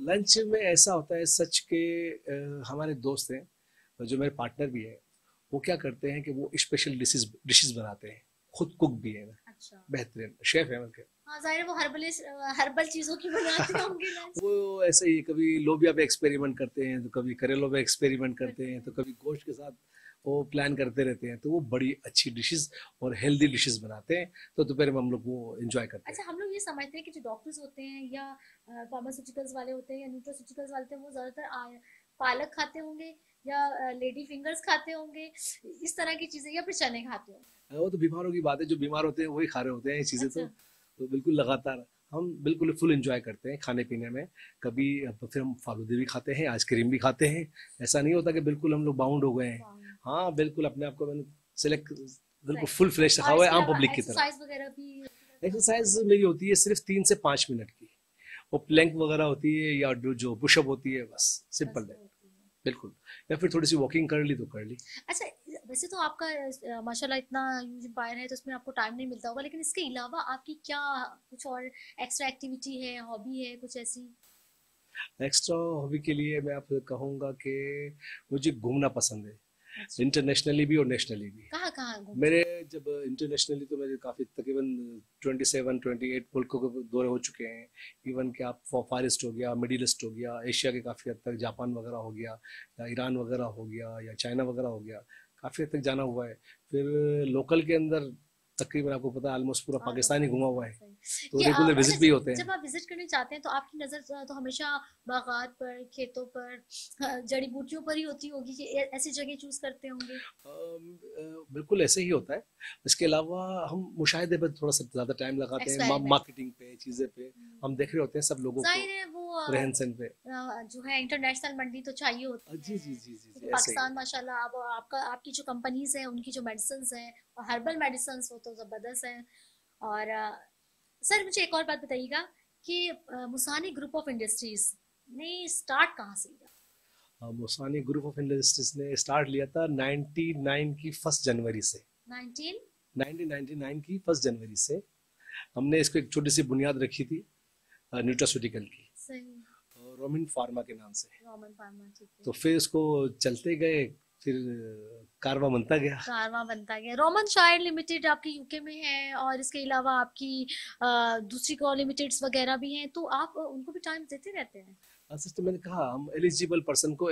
लंच में ऐसा होता है सच के हमारे दोस्त हैं जो मेरे पार्टनर भी हैं वो क्या करते हैं कि वो स्पेशल डिशेज डिशेस बनाते हैं खुद कुक भी है। अच्छा। बेहतरीन शेफ है उनके। हाँ वो हर्बल हर्बल चीज़ों की बनाते होंगे वो ऐसे ही कभी लोबिया पे एक्सपेरिमेंट करते हैं तो कभी करेलो पे एक्सपेरिमेंट करते हैं तो कभी गोश्त के साथ वो प्लान करते रहते हैं तो वो बड़ी अच्छी डिशेस और हेल्दी डिशेस बनाते हैं तो दोपहर में हम लोग वो एंजॉय करते हैं। अच्छा हम लोग ये समझते हैं कि जो डॉक्टर्स होते हैं या फार्मास्यूटिकल्स वाले होते हैं या न्यूट्रोस्यूटिकल्स वाले होते हैं वो ज़्यादातर पालक खाते होंगे या लेडी फिंगर्स खाते होंगे इस तरह की चीज़ें या फिर चने खाते होंगे। वो तो बीमारों की बात है जो बीमार होते हैं वही खा रहे होते हैं ये चीज़ें तो, अच्छा। तो बिल्कुल लगातार हम बिल्कुल फुल एंजॉय करते हैं खाने पीने में। कभी फिर हम फालूदे भी खाते हैं आइसक्रीम भी खाते हैं ऐसा नहीं होता कि बिल्कुल हम लोग बाउंड हो गए हैं। हाँ बिल्कुल अपने आप को मैंने सिलेक्ट बिल्कुल फुल फ्रेश रखा हुआ है आम पब्लिक की तरह। एक्सरसाइज मेरी होती है सिर्फ़ तीन से पाँच मिनट की। वो प्लैंक वगैरह होती है या जो पुशअप होती है बस सिंपल है। बिल्कुल। या फिर थोड़ी सी वॉकिंग कर ली तो कर ली। अच्छा वैसे तो आपका माशाल्लाह इतना यूज़ पायर है तो उसमें आपको टाइम नहीं मिलता होगा लेकिन इसके अलावा आपकी क्या कुछ और एक्स्ट्रा एक्टिविटी है हॉबी है कुछ ऐसी? एक्स्ट्रा हॉबी के लिए मैं आपको कहूँगा कि मुझे घूमना पसंद है। इंटरनेशनली भी और नेशनली भी। कहाँ कहाँ मेरे जब इंटरनेशनली तो मेरे काफ़ी तकरीबन 27 28 मुल्कों के दौरे हो चुके हैं। इवन कि आप फार ईस्ट हो गया मिडिल ईस्ट हो गया एशिया के काफ़ी हद तक जापान वगैरह हो गया या ईरान वगैरह हो गया या चाइना वगैरह हो गया काफ़ी हद तक जाना हुआ है। फिर लोकल के अंदर तकरीबन आपको पता है ऑलमोस्ट पूरा पाकिस्तान ही घुमा हुआ है। तो रेगुलर विज़िट अच्छा, भी होते हैं। जब आप विज़िट करने जाते हैं तो आपकी नज़र तो हमेशा बागात पर खेतों पर हाँ, जड़ी बूटियों पर ही होती होगी कि ऐसी जगह चूज़ करते होंगे? बिल्कुल ऐसे ही होता है। इसके अलावा हम मुशाहिदे पर थोड़ा सा ज़्यादा टाइम लगाते हैं मार्केटिंग पे। चीज़ें पे। हम्म। हम देख रहे होते हैं सब लोगों को रहन सहन पे। जो है इंटरनेशनल मंडी तो चाहिए होती है। जी जी जी जी पाकिस्तान माशाल्लाह आपका आपकी जो कंपनीज़ है उनकी जो मेडिसिन है हर्बल मेडिसिन वो तो ज़बरदस्त है। और सर मुझे एक और बात बताइएगा कि मुसानी ग्रुप ऑफ़ इंडस्ट्रीज़ ने स्टार्ट कहाँ से लिया? मुसानी ग्रुप ऑफ़ इंडस्ट्रीज़ ने स्टार्ट लिया था 99 की फ़र्स्ट जनवरी से। 19 1999 की फ़र्स्ट जनवरी से हमने इसको एक छोटी सी बुनियाद रखी थी न्यूट्रास्यूटिकल की। सही। रोमिन फार्मा के नाम से। रोमिन फार्मा तो फिर इसको चलते गए फिर कारवा बनता गया। कारवा बनता गया। रोमन शायर लिमिटेड आपकी यूके में है और इसके अलावा आपकी दूसरी कॉल लिमिटेड वगैरह भी हैं तो आप उनको भी टाइम देते रहते हैं? सर तो मैंने कहा हम एलिजिबल पर्सन को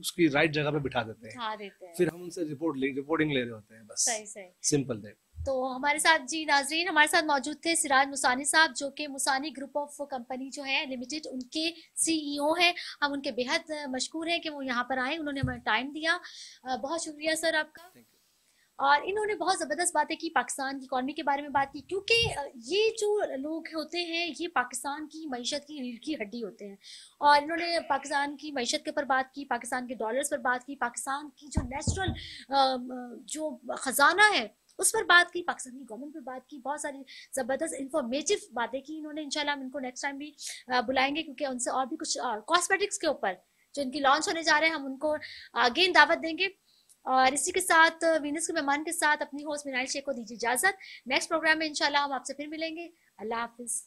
उसकी राइट जगह पे बिठा देते हैं, देते हैं। फिर हम उनसे रिपोर्ट ले रिपोर्टिंग ले रहे होते हैं बस। सही सही। सिंपल दैट तो हमारे साथ जी नाजरीन हमारे साथ मौजूद थे सिराज मुसानी साहब जो कि मुसानी ग्रुप ऑफ़ कंपनी जो है लिमिटेड उनके सीईओ हैं। हम उनके बेहद मशहूर हैं कि वो यहाँ पर आए उन्होंने हमें टाइम दिया। बहुत शुक्रिया सर आपका। और इन्होंने बहुत ज़बरदस्त बातें की पाकिस्तान की इकॉनमी के बारे में बात की क्योंकि ये जो लोग होते हैं ये पाकिस्तान की मीशत की रीढ़ की हड्डी होते हैं। और इन्होंने पाकिस्तान की मीशत के ऊपर बात की पाकिस्तान के डॉलर्स पर बात की पाकिस्तान की जो नेचुरल जो ख़जाना है उस पर बात की, पाकिस्तानी गवर्नमेंट पर बात की, बहुत सारी ज़बरदस्त इन्फॉर्मेटिव बातें की इन्होंने इनशाला हम इनको नेक्स्ट टाइम भी बुलाएँगे क्योंकि उनसे और भी कुछ कॉस्मेटिक्स के ऊपर जो इनकी लॉन्च होने जा रहे हैं, हम उनको अगेन दावत देंगे। और इसी के साथ वीनस के मेहमान के साथ अपनी होस्ट मिनाइल शेख को दीजिए इजाज़त। नेक्स्ट प्रोग्राम में इंशाल्लाह हम आपसे फिर मिलेंगे। अल्लाह हाफिज़।